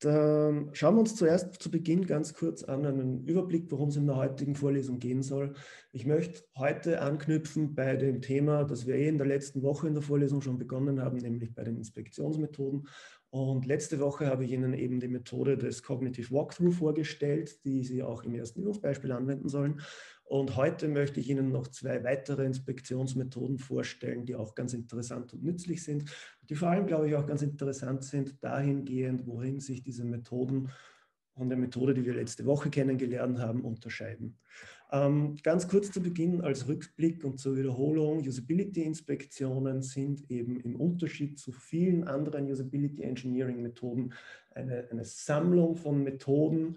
Da schauen wir uns zuerst zu Beginn ganz kurz an einen Überblick, worum es in der heutigen Vorlesung gehen soll. Ich möchte heute anknüpfen bei dem Thema, das wir eh in der letzten Woche in der Vorlesung schon begonnen haben, nämlich bei den Inspektionsmethoden. Und letzte Woche habe ich Ihnen eben die Methode des Cognitive Walkthrough vorgestellt, die Sie auch im ersten Übungsbeispiel anwenden sollen. Und heute möchte ich Ihnen noch zwei weitere Inspektionsmethoden vorstellen, die auch ganz interessant und nützlich sind, die vor allem, glaube ich, auch ganz interessant sind, dahingehend, worin sich diese Methoden von der Methode, die wir letzte Woche kennengelernt haben, unterscheiden. Ähm, ganz kurz zu Beginn als Rückblick und zur Wiederholung. Usability-Inspektionen sind eben im Unterschied zu vielen anderen Usability Engineering-Methoden eine, eine Sammlung von Methoden,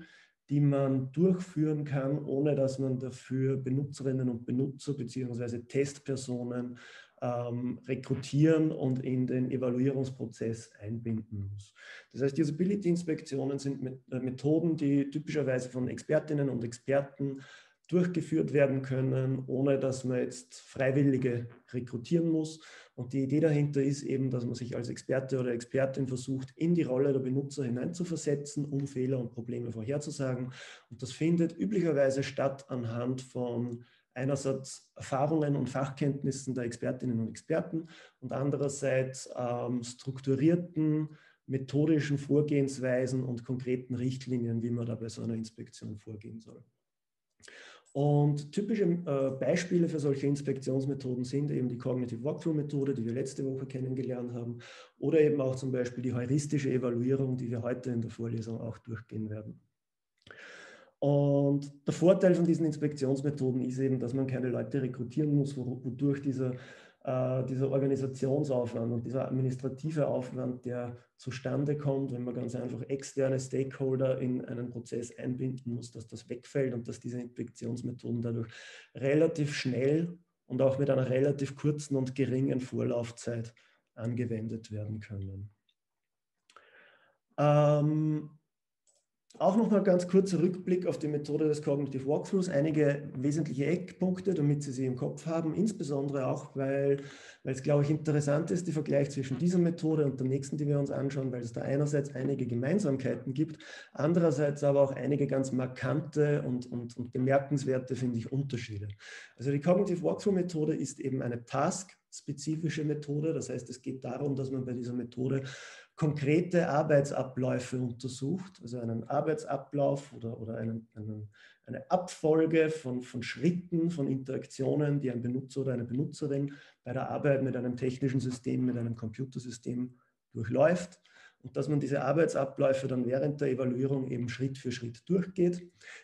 die man durchführen kann, ohne dass man dafür Benutzerinnen und Benutzer bzw. Testpersonen ähm, rekrutieren und in den Evaluierungsprozess einbinden muss. Das heißt, Usability-Inspektionen sind äh, Methoden, die typischerweise von Expertinnen und Experten durchgeführt werden können, ohne dass man jetzt Freiwillige rekrutieren muss. Und die Idee dahinter ist eben, dass man sich als Experte oder Expertin versucht, in die Rolle der Benutzer hineinzuversetzen, um Fehler und Probleme vorherzusagen. Und das findet üblicherweise statt anhand von einerseits Erfahrungen und Fachkenntnissen der Expertinnen und Experten und andererseits ähm, strukturierten methodischen Vorgehensweisen und konkreten Richtlinien, wie man da bei so einer Inspektion vorgehen soll. Und typische äh, Beispiele für solche Inspektionsmethoden sind eben die Cognitive Walkthrough-Methode, die wir letzte Woche kennengelernt haben, oder eben auch zum Beispiel die heuristische Evaluierung, die wir heute in der Vorlesung auch durchgehen werden. Und der Vorteil von diesen Inspektionsmethoden ist eben, dass man keine Leute rekrutieren muss, wodurch dieser äh, dieser Organisationsaufwand und dieser administrative Aufwand, der zustande kommt, wenn man ganz einfach externe Stakeholder in einen Prozess einbinden muss, dass das wegfällt und dass diese Inspektionsmethoden dadurch relativ schnell und auch mit einer relativ kurzen und geringen Vorlaufzeit angewendet werden können. Ähm, auch noch mal ganz kurzer Rückblick auf die Methode des Cognitive Walkthroughs. Einige wesentliche Eckpunkte, damit Sie sie im Kopf haben. Insbesondere auch, weil, weil es, glaube ich, interessant ist, der Vergleich zwischen dieser Methode und der nächsten, die wir uns anschauen, weil es da einerseits einige Gemeinsamkeiten gibt, andererseits aber auch einige ganz markante und, und, und bemerkenswerte, finde ich, Unterschiede. Also die Cognitive Walkthrough-Methode ist eben eine task-spezifische Methode. Das heißt, es geht darum, dass man bei dieser Methode konkrete Arbeitsabläufe untersucht, also einen Arbeitsablauf oder, oder einen, einen, eine Abfolge von, von Schritten, von Interaktionen, die ein Benutzer oder eine Benutzerin bei der Arbeit mit einem technischen System, mit einem Computersystem durchläuft und dass man diese Arbeitsabläufe dann während der Evaluierung eben Schritt für Schritt durchgeht.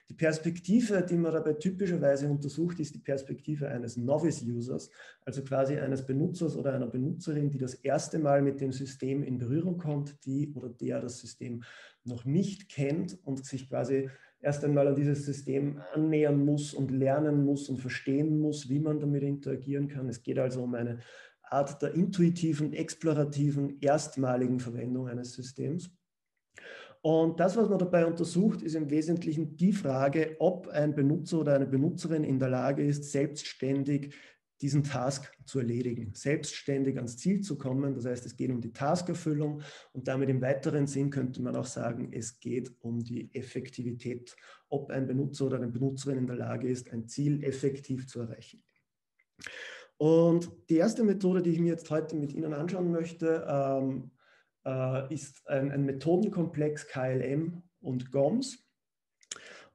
Die Perspektive, die man dabei typischerweise untersucht, ist die Perspektive eines Novice-Users, also quasi eines Benutzers oder einer Benutzerin, die das erste Mal mit dem System in Berührung kommt, die oder der das System noch nicht kennt und sich quasi erst einmal an dieses System annähern muss und lernen muss und verstehen muss, wie man damit interagieren kann. Es geht also um eine Art der intuitiven, explorativen, erstmaligen Verwendung eines Systems. Und das, was man dabei untersucht, ist im Wesentlichen die Frage, ob ein Benutzer oder eine Benutzerin in der Lage ist, selbstständig diesen Task zu erledigen, selbstständig ans Ziel zu kommen. Das heißt, es geht um die Taskerfüllung und damit im weiteren Sinn könnte man auch sagen, es geht um die Effektivität, ob ein Benutzer oder eine Benutzerin in der Lage ist, ein Ziel effektiv zu erreichen. Und die erste Methode, die ich mir jetzt heute mit Ihnen anschauen möchte, ähm, äh, ist ein, ein, Methodenkomplex KLM und GOMS.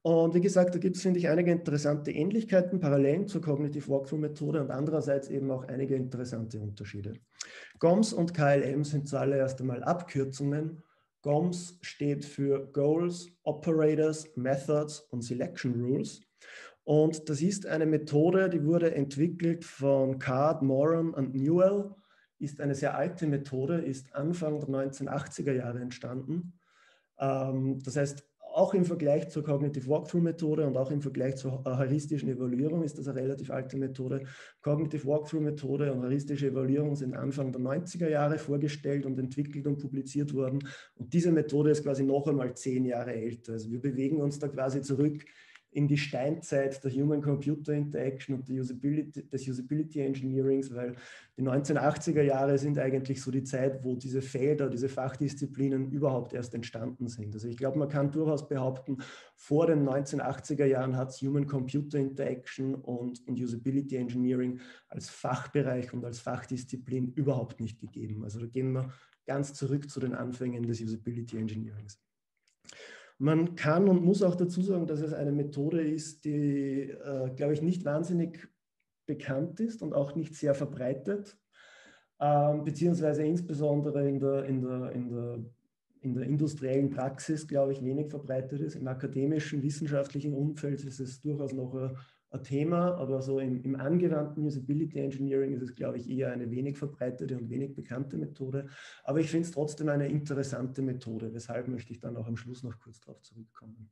Und wie gesagt, da gibt es, finde ich, einige interessante Ähnlichkeiten, Parallelen zur Cognitive Walkthrough-Methode und andererseits eben auch einige interessante Unterschiede. GOMS und KLM sind zuallererst einmal Abkürzungen. GOMS steht für Goals, Operators, Methods und Selection Rules. Und das ist eine Methode, die wurde entwickelt von Card, Moran und Newell, ist eine sehr alte Methode, ist Anfang der 1980er Jahre entstanden. Ähm, das heißt, auch im Vergleich zur Cognitive Walkthrough-Methode und auch im Vergleich zur heuristischen Evaluierung ist das eine relativ alte Methode. Cognitive Walkthrough-Methode und heuristische Evaluierung sind Anfang der 90er Jahre vorgestellt und entwickelt und publiziert worden. Und diese Methode ist quasi noch einmal zehn Jahre älter. Also wir bewegen uns da quasi zurück in die Steinzeit der Human-Computer Interaction und Usability, des Usability Engineerings, weil die 1980er Jahre sind eigentlich so die Zeit, wo diese Felder, diese Fachdisziplinen überhaupt erst entstanden sind. Also ich glaube, man kann durchaus behaupten, vor den 1980er Jahren hat es Human-Computer Interaction und, und Usability Engineering als Fachbereich und als Fachdisziplin überhaupt nicht gegeben. Also da gehen wir ganz zurück zu den Anfängen des Usability Engineerings. Man kann und muss auch dazu sagen, dass es eine Methode ist, die, äh, glaube ich, nicht wahnsinnig bekannt ist und auch nicht sehr verbreitet, ähm, beziehungsweise insbesondere in der, in, der, in, der, in der industriellen Praxis, glaube ich, wenig verbreitet ist. Im akademischen, wissenschaftlichen Umfeld ist es durchaus noch ein, ein Thema, aber so im, im, angewandten Usability Engineering ist es, glaube ich, eher eine wenig verbreitete und wenig bekannte Methode. Aber ich finde es trotzdem eine interessante Methode, weshalb möchte ich dann auch am Schluss noch kurz darauf zurückkommen.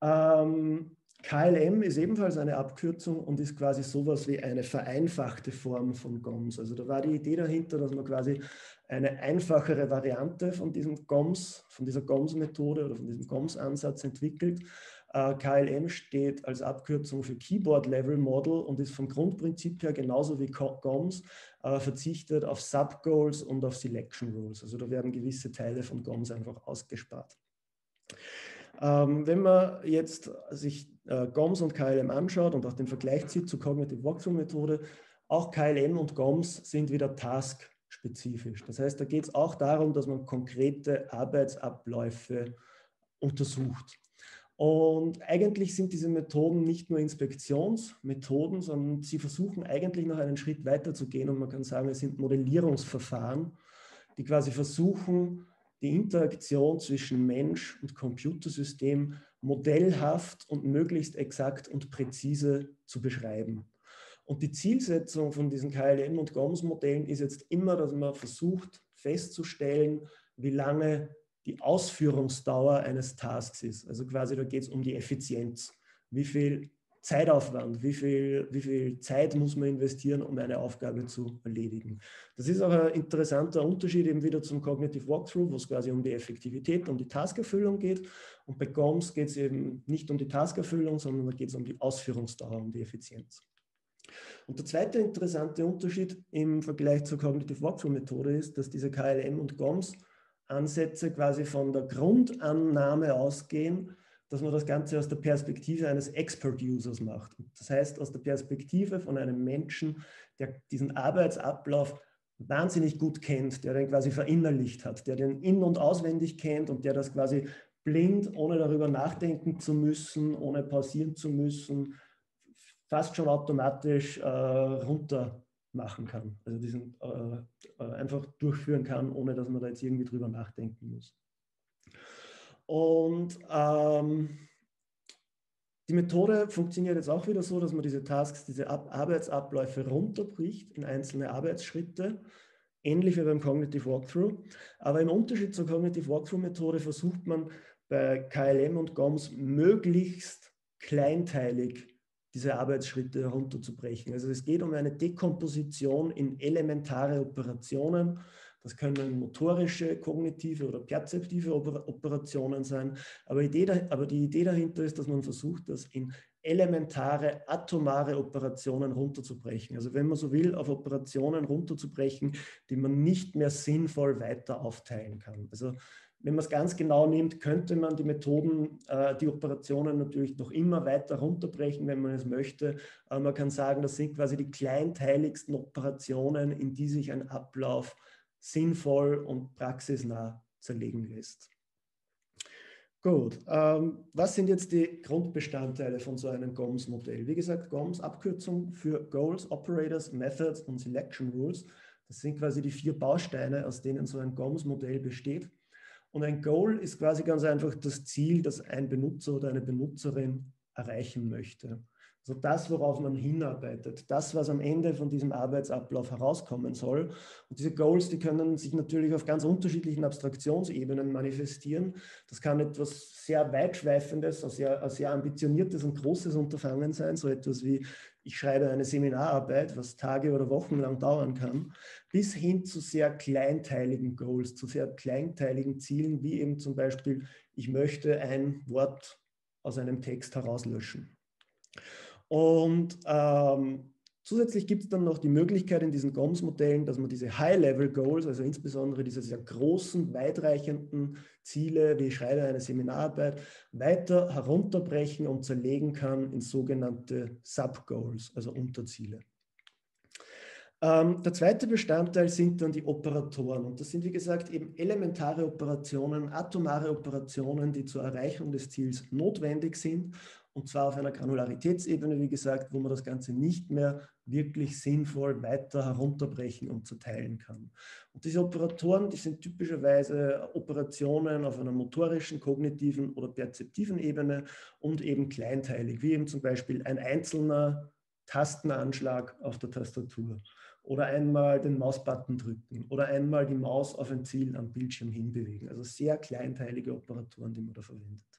Ähm, KLM ist ebenfalls eine Abkürzung und ist quasi sowas wie eine vereinfachte Form von GOMS. Also da war die Idee dahinter, dass man quasi eine einfachere Variante von diesem GOMS, von dieser GOMS-Methode oder von diesem GOMS-Ansatz entwickelt KLM steht als Abkürzung für Keyboard Level Model und ist vom Grundprinzip her genauso wie GOMS äh, verzichtet auf Subgoals und auf Selection Rules. Also da werden gewisse Teile von GOMS einfach ausgespart. Ähm, wenn man jetzt sich äh, GOMS und KLM anschaut und auch den Vergleich zieht zur Cognitive Walkthrough Methode, auch KLM und GOMS sind wieder task-spezifisch. Das heißt, da geht es auch darum, dass man konkrete Arbeitsabläufe untersucht. Und eigentlich sind diese Methoden nicht nur Inspektionsmethoden, sondern sie versuchen eigentlich noch einen Schritt weiter zu gehen. Und man kann sagen, es sind Modellierungsverfahren, die quasi versuchen, die Interaktion zwischen Mensch und Computersystem modellhaft und möglichst exakt und präzise zu beschreiben. Und die Zielsetzung von diesen KLM und GOMS-Modellen ist jetzt immer, dass man versucht festzustellen, wie lange die Ausführungsdauer eines Tasks ist. Also quasi da geht es um die Effizienz. Wie viel Zeitaufwand, wie viel, wie viel Zeit muss man investieren, um eine Aufgabe zu erledigen. Das ist auch ein interessanter Unterschied eben wieder zum Cognitive Walkthrough, wo es quasi um die Effektivität, um die Taskerfüllung geht. Und bei GOMS geht es eben nicht um die Taskerfüllung, sondern da geht es um die Ausführungsdauer, um die Effizienz. Und der zweite interessante Unterschied im Vergleich zur Cognitive Walkthrough Methode ist, dass diese KLM und GOMS Ansätze quasi von der Grundannahme ausgehen, dass man das Ganze aus der Perspektive eines Expert-Users macht. Das heißt, aus der Perspektive von einem Menschen, der diesen Arbeitsablauf wahnsinnig gut kennt, der den quasi verinnerlicht hat, der den in- und auswendig kennt und der das quasi blind, ohne darüber nachdenken zu müssen, ohne pausieren zu müssen, fast schon automatisch äh, runter machen kann. Also diesen äh, äh, einfach durchführen kann, ohne dass man da jetzt irgendwie drüber nachdenken muss. Und ähm, die Methode funktioniert jetzt auch wieder so, dass man diese Tasks, diese Ab Arbeitsabläufe runterbricht in einzelne Arbeitsschritte, ähnlich wie beim Cognitive Walkthrough. Aber im Unterschied zur Cognitive Walkthrough-Methode versucht man bei KLM und GOMS möglichst kleinteilig diese Arbeitsschritte herunterzubrechen. Also es geht um eine Dekomposition in elementare Operationen. Das können motorische, kognitive oder perzeptive Operationen sein. Aber, Idee, aber die Idee dahinter ist, dass man versucht, das in elementare, atomare Operationen runterzubrechen. Also wenn man so will, auf Operationen runterzubrechen, die man nicht mehr sinnvoll weiter aufteilen kann. Also wenn man es ganz genau nimmt, könnte man die Methoden, äh, die Operationen natürlich noch immer weiter runterbrechen, wenn man es möchte. Aber man kann sagen, das sind quasi die kleinteiligsten Operationen, in die sich ein Ablauf sinnvoll und praxisnah zerlegen lässt. Gut, ähm, was sind jetzt die Grundbestandteile von so einem GOMS-Modell? Wie gesagt, GOMS, Abkürzung für Goals, Operators, Methods und Selection Rules. Das sind quasi die vier Bausteine, aus denen so ein GOMS-Modell besteht. Und ein Goal ist quasi ganz einfach das Ziel, das ein Benutzer oder eine Benutzerin erreichen möchte. Also das, worauf man hinarbeitet, das, was am Ende von diesem Arbeitsablauf herauskommen soll. Und diese Goals, die können sich natürlich auf ganz unterschiedlichen Abstraktionsebenen manifestieren. Das kann etwas sehr weitschweifendes, ein sehr, ein sehr ambitioniertes und großes Unterfangen sein, so etwas wie ich schreibe eine Seminararbeit, was Tage oder Wochen lang dauern kann, bis hin zu sehr kleinteiligen Goals, zu sehr kleinteiligen Zielen, wie eben zum Beispiel, ich möchte ein Wort aus einem Text herauslöschen. Und ähm, zusätzlich gibt es dann noch die Möglichkeit in diesen GOMS-Modellen, dass man diese High-Level-Goals, also insbesondere diese sehr großen, weitreichenden Ziele, wie ich schreibe eine Seminararbeit, weiter herunterbrechen und zerlegen kann in sogenannte Sub-Goals, also Unterziele. Ähm, der zweite Bestandteil sind dann die Operatoren. Und das sind, wie gesagt, eben elementare Operationen, atomare Operationen, die zur Erreichung des Ziels notwendig sind. Und zwar auf einer Granularitätsebene, wie gesagt, wo man das Ganze nicht mehr wirklich sinnvoll weiter herunterbrechen und zerteilen kann. Und diese Operatoren, die sind typischerweise Operationen auf einer motorischen, kognitiven oder perzeptiven Ebene und eben kleinteilig, wie eben zum Beispiel ein einzelner Tastenanschlag auf der Tastatur oder einmal den Mausbutton drücken oder einmal die Maus auf ein Ziel am Bildschirm hinbewegen. Also sehr kleinteilige Operatoren, die man da verwendet.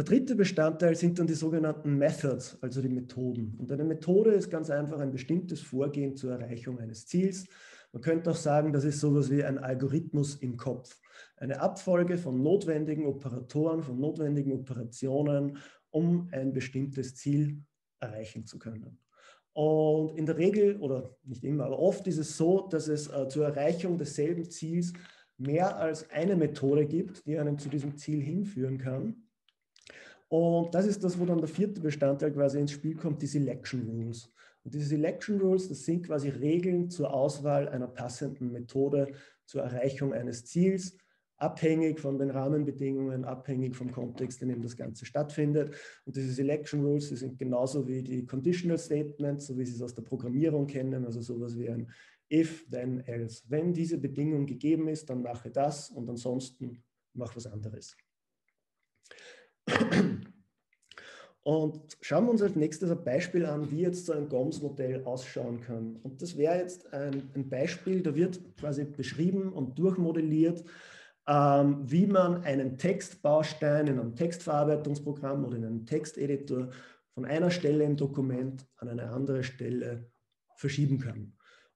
Der dritte Bestandteil sind dann die sogenannten Methods, also die Methoden. Und eine Methode ist ganz einfach ein bestimmtes Vorgehen zur Erreichung eines Ziels. Man könnte auch sagen, das ist sowas wie ein Algorithmus im Kopf. Eine Abfolge von notwendigen Operatoren, von notwendigen Operationen, um ein bestimmtes Ziel erreichen zu können. Und in der Regel, oder nicht immer, aber oft ist es so, dass es äh, zur Erreichung desselben Ziels mehr als eine Methode gibt, die einen zu diesem Ziel hinführen kann. Und das ist das, wo dann der vierte Bestandteil quasi ins Spiel kommt, die Selection Rules. Und diese Selection Rules, das sind quasi Regeln zur Auswahl einer passenden Methode zur Erreichung eines Ziels abhängig von den Rahmenbedingungen, abhängig vom Kontext, in dem das Ganze stattfindet. Und diese Selection Rules, die sind genauso wie die Conditional Statements, so wie Sie es aus der Programmierung kennen, also sowas wie ein if, then, else. Wenn diese Bedingung gegeben ist, dann mache das und ansonsten mach was anderes. Und schauen wir uns als nächstes ein Beispiel an, wie jetzt so ein GOMS-Modell ausschauen kann. Und das wäre jetzt ein, ein, Beispiel, da wird quasi beschrieben und durchmodelliert, ähm, wie man einen Textbaustein in einem Textverarbeitungsprogramm oder in einem Texteditor von einer Stelle im Dokument an eine andere Stelle verschieben kann.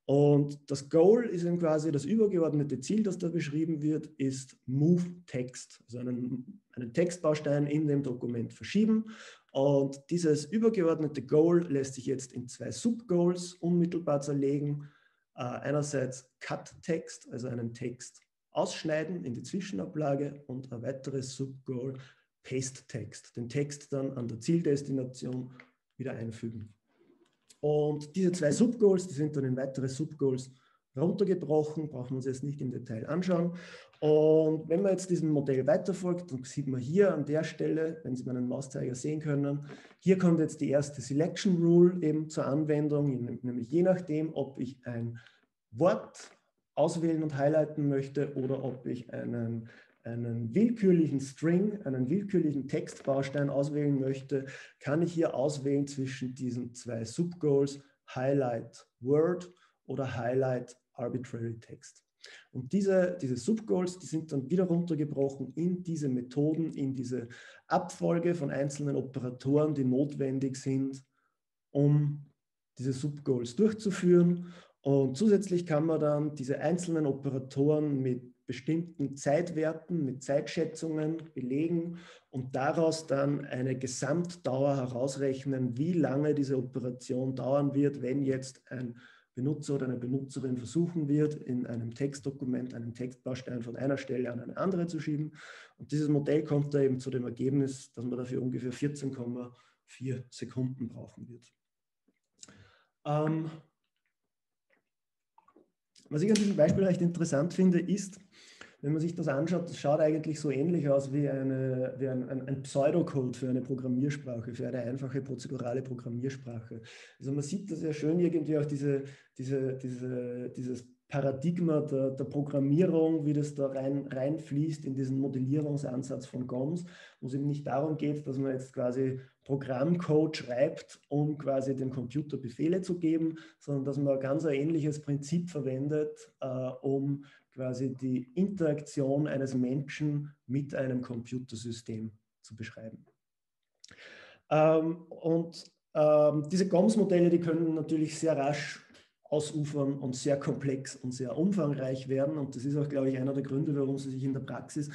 Und das Goal ist eben quasi das übergeordnete Ziel, das da beschrieben wird, ist Move Text, also einen, einen Textbaustein in dem Dokument verschieben. Und dieses übergeordnete Goal lässt sich jetzt in zwei Subgoals unmittelbar zerlegen. Äh, einerseits Cut Text, also einen Text ausschneiden in die Zwischenablage und ein weiteres Subgoal Paste-Text, den Text dann an der Zieldestination wieder einfügen. Und diese zwei Subgoals, die sind dann in weitere Subgoals runtergebrochen, brauchen wir uns jetzt nicht im Detail anschauen. Und wenn man jetzt diesem Modell weiterfolgt, dann sieht man hier an der Stelle, wenn Sie meinen Mauszeiger sehen können, hier kommt jetzt die erste Selection Rule eben zur Anwendung, nämlich je nachdem, ob ich ein Wort auswählen und highlighten möchte oder ob ich einen, einen willkürlichen String, einen willkürlichen Textbaustein auswählen möchte, kann ich hier auswählen zwischen diesen zwei Subgoals Highlight Word oder Highlight Arbitrary Text. Und diese, diese Subgoals, die sind dann wieder runtergebrochen in diese Methoden, in diese Abfolge von einzelnen Operatoren, die notwendig sind, um diese Subgoals durchzuführen. Und zusätzlich kann man dann diese einzelnen Operatoren mit bestimmten Zeitwerten, mit Zeitschätzungen belegen und daraus dann eine Gesamtdauer herausrechnen, wie lange diese Operation dauern wird, wenn jetzt ein Benutzer oder eine Benutzerin versuchen wird, in einem Textdokument einen Textbaustein von einer Stelle an eine andere zu schieben. Und dieses Modell kommt da eben zu dem Ergebnis, dass man dafür ungefähr 14,4 Sekunden brauchen wird. Ähm, was ich an diesem Beispiel recht interessant finde, ist, wenn man sich das anschaut, das schaut eigentlich so ähnlich aus wie, eine, wie ein, ein, ein Pseudocode für eine Programmiersprache, für eine einfache prozedurale Programmiersprache. Also man sieht da sehr schön irgendwie auch diese, diese, diese, dieses Paradigma der, der, Programmierung, wie das da rein, reinfließt in diesen Modellierungsansatz von GOMS, wo es eben nicht darum geht, dass man jetzt quasi Programmcode schreibt, um quasi dem Computer Befehle zu geben, sondern dass man ein ganz ähnliches Prinzip verwendet, äh, um quasi die Interaktion eines Menschen mit einem Computersystem zu beschreiben. Ähm, und ähm, diese GOMS-Modelle, die können natürlich sehr rasch ausufern und sehr komplex und sehr umfangreich werden. Und das ist auch, glaube ich, einer der Gründe, warum sie sich in der Praxis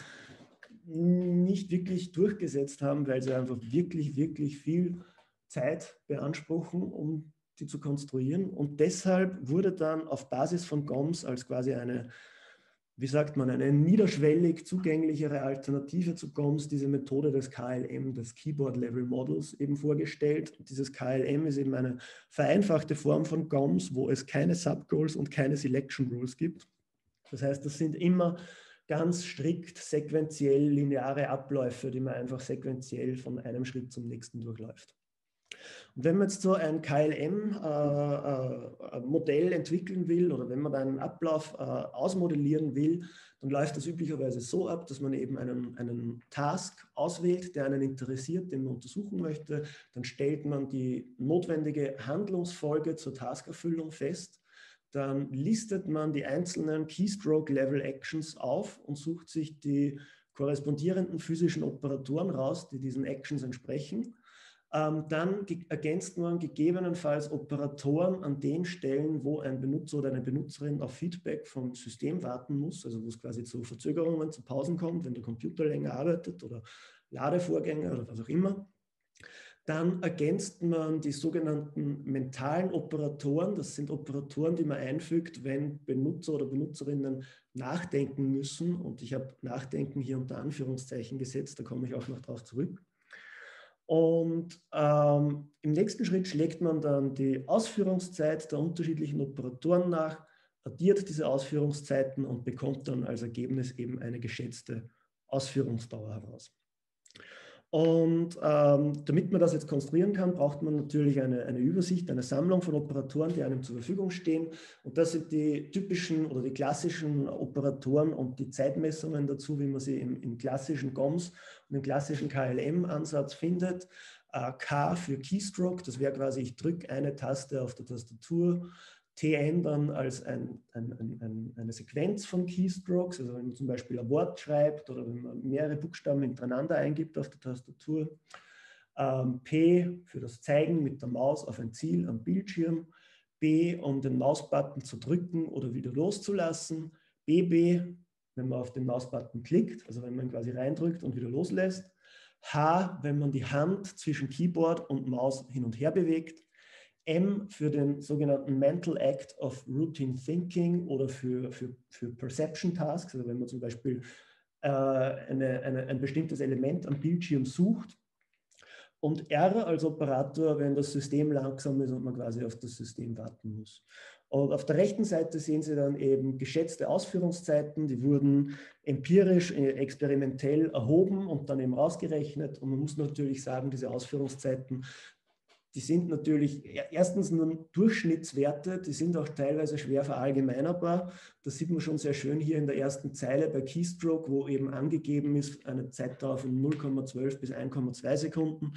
nicht wirklich durchgesetzt haben, weil sie einfach wirklich, wirklich viel Zeit beanspruchen, um die zu konstruieren. Und deshalb wurde dann auf Basis von GOMS als quasi eine, wie sagt man, eine niederschwellig zugänglichere Alternative zu GOMS diese Methode des KLM, des Keyboard Level Models, eben vorgestellt. Dieses KLM ist eben eine vereinfachte Form von GOMS, wo es keine Subgoals und keine Selection Rules gibt. Das heißt, das sind immer ganz strikt sequenziell lineare Abläufe, die man einfach sequenziell von einem Schritt zum nächsten durchläuft. Und wenn man jetzt so ein KLM-Modell äh, äh, entwickeln will oder wenn man einen Ablauf äh, ausmodellieren will, dann läuft das üblicherweise so ab, dass man eben einen, einen Task auswählt, der einen interessiert, den man untersuchen möchte. Dann stellt man die notwendige Handlungsfolge zur Taskerfüllung fest dann listet man die einzelnen Keystroke-Level-Actions auf und sucht sich die korrespondierenden physischen Operatoren raus, die diesen Actions entsprechen. Ähm, dann ergänzt man gegebenenfalls Operatoren an den Stellen, wo ein Benutzer oder eine Benutzerin auf Feedback vom System warten muss, also wo es quasi zu Verzögerungen, zu Pausen kommt, wenn der Computer länger arbeitet oder Ladevorgänge oder was auch immer. Dann ergänzt man die sogenannten mentalen Operatoren. Das sind Operatoren, die man einfügt, wenn Benutzer oder Benutzerinnen nachdenken müssen. Und ich habe Nachdenken hier unter Anführungszeichen gesetzt, da komme ich auch noch darauf zurück. Und ähm, im nächsten Schritt schlägt man dann die Ausführungszeit der unterschiedlichen Operatoren nach, addiert diese Ausführungszeiten und bekommt dann als Ergebnis eben eine geschätzte Ausführungsdauer heraus. Und ähm, damit man das jetzt konstruieren kann, braucht man natürlich eine, eine Übersicht, eine Sammlung von Operatoren, die einem zur Verfügung stehen. Und das sind die typischen oder die klassischen Operatoren und die Zeitmessungen dazu, wie man sie im, im klassischen GOMS im klassischen KLM-Ansatz findet. Äh, K für Keystroke, das wäre quasi, ich drücke eine Taste auf der Tastatur. TN dann als ein, ein, ein, eine Sequenz von Keystrokes, also wenn man zum Beispiel ein Wort schreibt oder wenn man mehrere Buchstaben hintereinander eingibt auf der Tastatur. Ähm, P für das Zeigen mit der Maus auf ein Ziel am Bildschirm. B, um den Mausbutton zu drücken oder wieder loszulassen. BB, wenn man auf den Mausbutton klickt, also wenn man quasi reindrückt und wieder loslässt. H, wenn man die Hand zwischen Keyboard und Maus hin und her bewegt. M für den sogenannten Mental Act of Routine Thinking oder für, für, für Perception Tasks, also wenn man zum Beispiel äh, eine, eine, ein bestimmtes Element am Bildschirm sucht. Und R als Operator, wenn das System langsam ist und man quasi auf das System warten muss. Und auf der rechten Seite sehen Sie dann eben geschätzte Ausführungszeiten, die wurden empirisch, äh, experimentell erhoben und dann eben ausgerechnet. Und man muss natürlich sagen, diese Ausführungszeiten die sind natürlich e-, erstens nur Durchschnittswerte, die sind auch teilweise schwer verallgemeinerbar. Das sieht man schon sehr schön hier in der ersten Zeile bei Keystroke, wo eben angegeben ist eine Zeitdauer von 0,12 bis 1,2 Sekunden.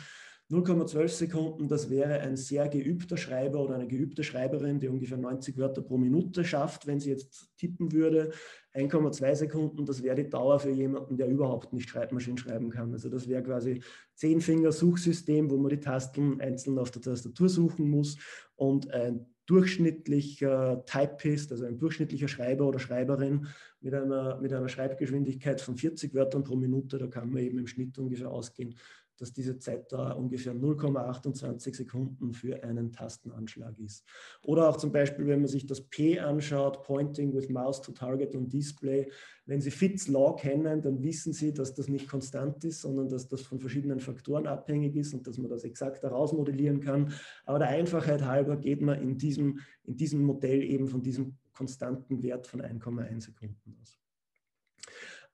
0,12 Sekunden, das wäre ein sehr geübter Schreiber oder eine geübte Schreiberin, die ungefähr 90 Wörter pro Minute schafft, wenn sie jetzt tippen würde. 1,2 Sekunden, das wäre die Dauer für jemanden, der überhaupt nicht Schreibmaschinen schreiben kann. Also das wäre quasi Zehnfinger-Suchsystem, wo man die Tasten einzeln auf der Tastatur suchen muss und ein durchschnittlicher Typist, also ein durchschnittlicher Schreiber oder Schreiberin mit einer, mit einer Schreibgeschwindigkeit von 40 Wörtern pro Minute, da kann man eben im Schnitt ungefähr ausgehen, dass diese Zeitdauer ungefähr 0,28 Sekunden für einen Tastenanschlag ist. Oder auch zum Beispiel, wenn man sich das P anschaut, Pointing with Mouse to Target on Display, wenn Sie Fitts Law kennen, dann wissen Sie, dass das nicht konstant ist, sondern dass das von verschiedenen Faktoren abhängig ist und dass man das exakt daraus modellieren kann. Aber der Einfachheit halber geht man in diesem, in diesem Modell eben von diesem konstanten Wert von 1,1 Sekunden aus.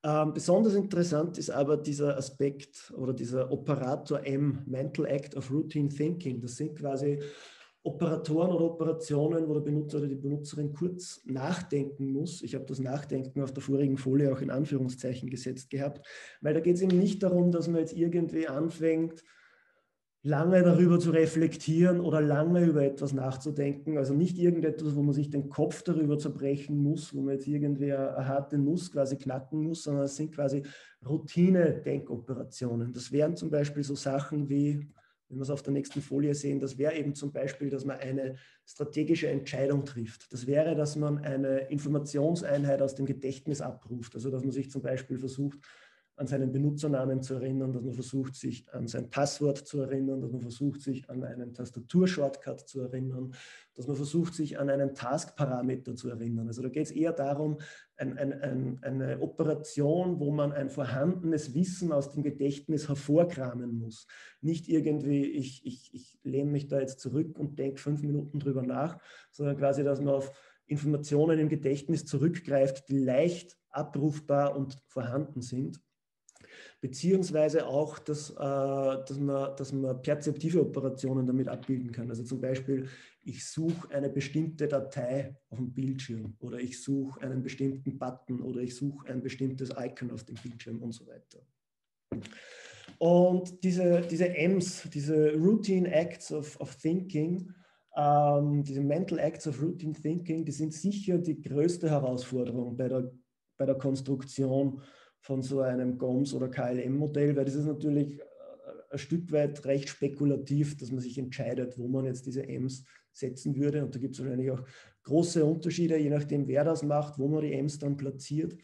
Ähm, besonders interessant ist aber dieser Aspekt oder dieser Operator M, Mental Act of Routine Thinking. Das sind quasi Operatoren oder Operationen, wo der Benutzer oder die Benutzerin kurz nachdenken muss. Ich habe das Nachdenken auf der vorigen Folie auch in Anführungszeichen gesetzt gehabt, weil da geht es eben nicht darum, dass man jetzt irgendwie anfängt, lange darüber zu reflektieren oder lange über etwas nachzudenken. Also nicht irgendetwas, wo man sich den Kopf darüber zerbrechen muss, wo man jetzt irgendwie eine harte Nuss quasi knacken muss, sondern es sind quasi Routine-Denkoperationen. Das wären zum Beispiel so Sachen wie, wenn wir es auf der nächsten Folie sehen, das wäre eben zum Beispiel, dass man eine strategische Entscheidung trifft. Das wäre, dass man eine Informationseinheit aus dem Gedächtnis abruft. Also dass man sich zum Beispiel versucht, an seinen Benutzernamen zu erinnern, dass man versucht, sich an sein Passwort zu erinnern, dass man versucht, sich an einen Tastaturshortcut zu erinnern, dass man versucht, sich an einen Task-Parameter zu erinnern. Also da geht es eher darum, ein, ein, ein, eine Operation, wo man ein vorhandenes Wissen aus dem Gedächtnis hervorkramen muss. Nicht irgendwie, ich, ich, ich lehne mich da jetzt zurück und denke fünf Minuten drüber nach, sondern quasi, dass man auf Informationen im Gedächtnis zurückgreift, die leicht abrufbar und vorhanden sind beziehungsweise auch, dass, äh, dass, man, dass man perzeptive Operationen damit abbilden kann. Also zum Beispiel, ich suche eine bestimmte Datei auf dem Bildschirm oder ich suche einen bestimmten Button oder ich suche ein bestimmtes Icon auf dem Bildschirm und so weiter. Und diese, diese M's, diese Routine Acts of, of Thinking, ähm, diese Mental Acts of Routine Thinking, die sind sicher die größte Herausforderung bei der, bei der Konstruktion von so einem GOMS oder KLM-Modell, weil das ist natürlich äh, ein Stück weit recht spekulativ, dass man sich entscheidet, wo man jetzt diese Ms setzen würde. Und da gibt es wahrscheinlich auch große Unterschiede, je nachdem, wer das macht, wo man die Ms dann platziert.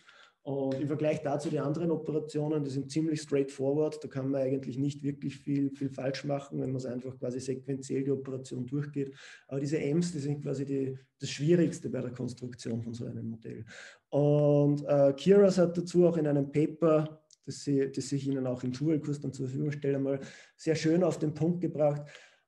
Und im Vergleich dazu die anderen Operationen, die sind ziemlich straightforward. Da kann man eigentlich nicht wirklich viel, viel falsch machen, wenn man es einfach quasi sequenziell die Operation durchgeht. Aber diese Ms, die sind quasi die, das Schwierigste bei der Konstruktion von so einem Modell. Und äh, Kiras hat dazu auch in einem Paper, das, sie, das ich Ihnen auch im Schulkurs dann zur Verfügung stelle, mal sehr schön auf den Punkt gebracht,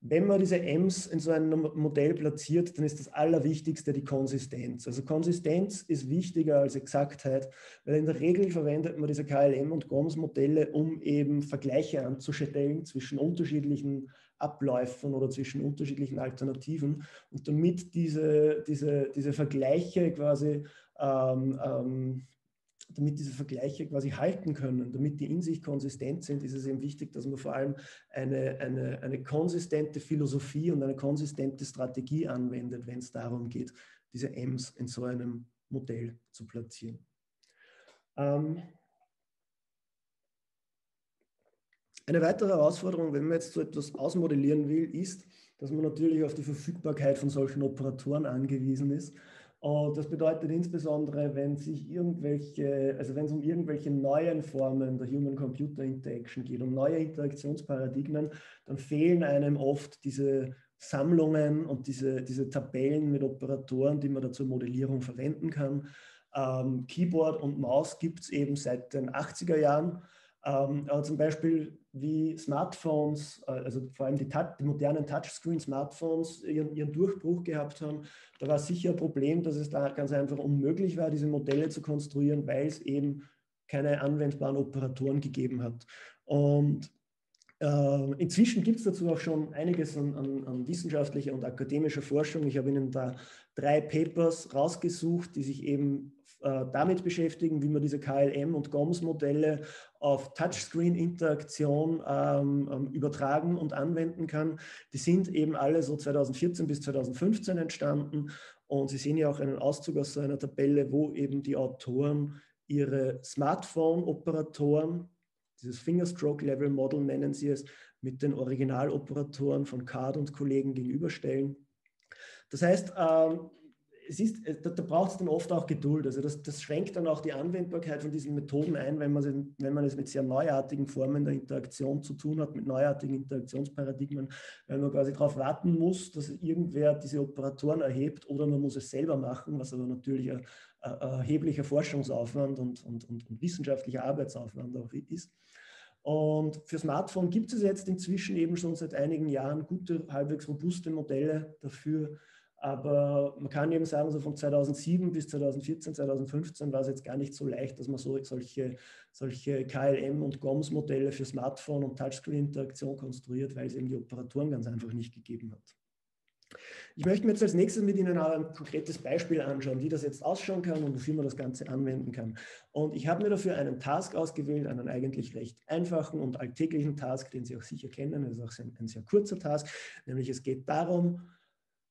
wenn man diese Ms in so einem Modell platziert, dann ist das Allerwichtigste die Konsistenz. Also Konsistenz ist wichtiger als Exaktheit, weil in der Regel verwendet man diese KLM- und GOMS-Modelle, um eben Vergleiche anzustellen zwischen unterschiedlichen Abläufen oder zwischen unterschiedlichen Alternativen. Und damit diese, diese, diese Vergleiche quasi ähm, ähm, damit diese Vergleiche quasi halten können, damit die in sich konsistent sind, ist es eben wichtig, dass man vor allem eine, eine, eine konsistente Philosophie und eine konsistente Strategie anwendet, wenn es darum geht, diese M's in so einem Modell zu platzieren. Ähm eine weitere Herausforderung, wenn man jetzt so etwas ausmodellieren will, ist, dass man natürlich auf die Verfügbarkeit von solchen Operatoren angewiesen ist. Und das bedeutet insbesondere, wenn sich irgendwelche, also wenn es um irgendwelche neuen Formen der Human-Computer-Interaction geht, um neue Interaktionsparadigmen, dann fehlen einem oft diese Sammlungen und diese, diese Tabellen mit Operatoren, die man da zur Modellierung verwenden kann. Ähm, Keyboard und Maus gibt es eben seit den 80er Jahren. Ähm, aber zum Beispiel wie Smartphones, äh, also vor allem die, die modernen Touchscreen-Smartphones ihren, ihren, Durchbruch gehabt haben, da war sicher ein Problem, dass es da ganz einfach unmöglich war, diese Modelle zu konstruieren, weil es eben keine anwendbaren Operatoren gegeben hat. Und äh, inzwischen gibt es dazu auch schon einiges an, an, an, wissenschaftlicher und akademischer Forschung. Ich habe Ihnen da drei Papers rausgesucht, die sich eben äh, damit beschäftigen, wie man diese KLM- und GOMS-Modelle auf Touchscreen-Interaktion ähm, ähm, übertragen und anwenden kann. Die sind eben alle so 2014 bis 2015 entstanden und Sie sehen ja auch einen Auszug aus so einer Tabelle, wo eben die Autoren ihre Smartphone-Operatoren, dieses Fingerstroke-Level-Model nennen sie es, mit den Originaloperatoren von Card und Kollegen gegenüberstellen. Das heißt, ähm, es ist, äh, da, da braucht es dann oft auch Geduld. Also das, das, schränkt dann auch die Anwendbarkeit von diesen Methoden ein, wenn man, wenn man es mit sehr neuartigen Formen der Interaktion zu tun hat, mit neuartigen Interaktionsparadigmen, weil man quasi darauf warten muss, dass irgendwer diese Operatoren erhebt oder man muss es selber machen, was aber natürlich ein, ein erheblicher Forschungsaufwand und, und, und, und wissenschaftlicher Arbeitsaufwand auch ist. Und für Smartphone gibt es jetzt inzwischen eben schon seit einigen Jahren gute, halbwegs robuste Modelle dafür, aber man kann eben sagen, so von 2007 bis 2014, 2015 war es jetzt gar nicht so leicht, dass man so, solche, solche KLM- und GOMS-Modelle für Smartphone- und Touchscreen-Interaktion konstruiert, weil es eben die Operatoren ganz einfach nicht gegeben hat. Ich möchte mir jetzt als nächstes mit Ihnen ein konkretes Beispiel anschauen, wie das jetzt ausschauen kann und wofür man das Ganze anwenden kann. Und ich habe mir dafür einen Task ausgewählt, einen eigentlich recht einfachen und alltäglichen Task, den Sie auch sicher kennen. Das ist auch ein sehr kurzer Task, nämlich es geht darum,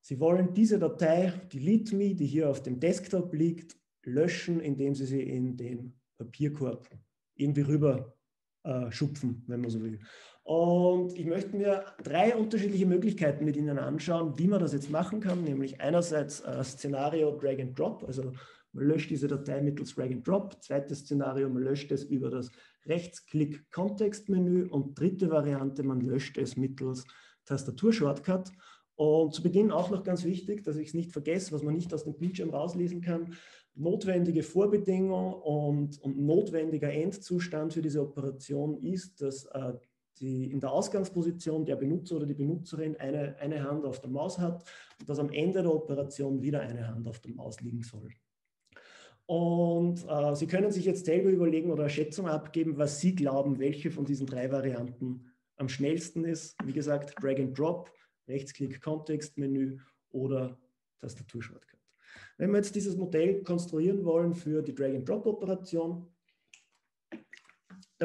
Sie wollen diese Datei, die LeadMe, die hier auf dem Desktop liegt, löschen, indem Sie sie in den Papierkorb irgendwie rüber äh, schupfen, wenn man so will. Und ich möchte mir drei unterschiedliche Möglichkeiten mit Ihnen anschauen, wie man das jetzt machen kann, nämlich einerseits äh, Szenario Drag and Drop, also man löscht diese Datei mittels Drag and Drop. Zweites Szenario, man löscht es über das Rechtsklick-Kontextmenü und dritte Variante, man löscht es mittels Tastatur-Shortcut. Und zu Beginn auch noch ganz wichtig, dass ich es nicht vergesse, was man nicht aus dem Bildschirm rauslesen kann. Notwendige Vorbedingung und, und notwendiger Endzustand für diese Operation ist, dass äh, die in der Ausgangsposition der Benutzer oder die Benutzerin eine, eine Hand auf der Maus hat und dass am Ende der Operation wieder eine Hand auf der Maus liegen soll. Und äh, Sie können sich jetzt selber überlegen oder eine Schätzung abgeben, was Sie glauben, welche von diesen drei Varianten am schnellsten ist. Wie gesagt, Drag and Drop, Rechtsklick, Kontextmenü oder Tastatur-Shortcut. Wenn wir jetzt dieses Modell konstruieren wollen für die Drag-and-Drop-Operation,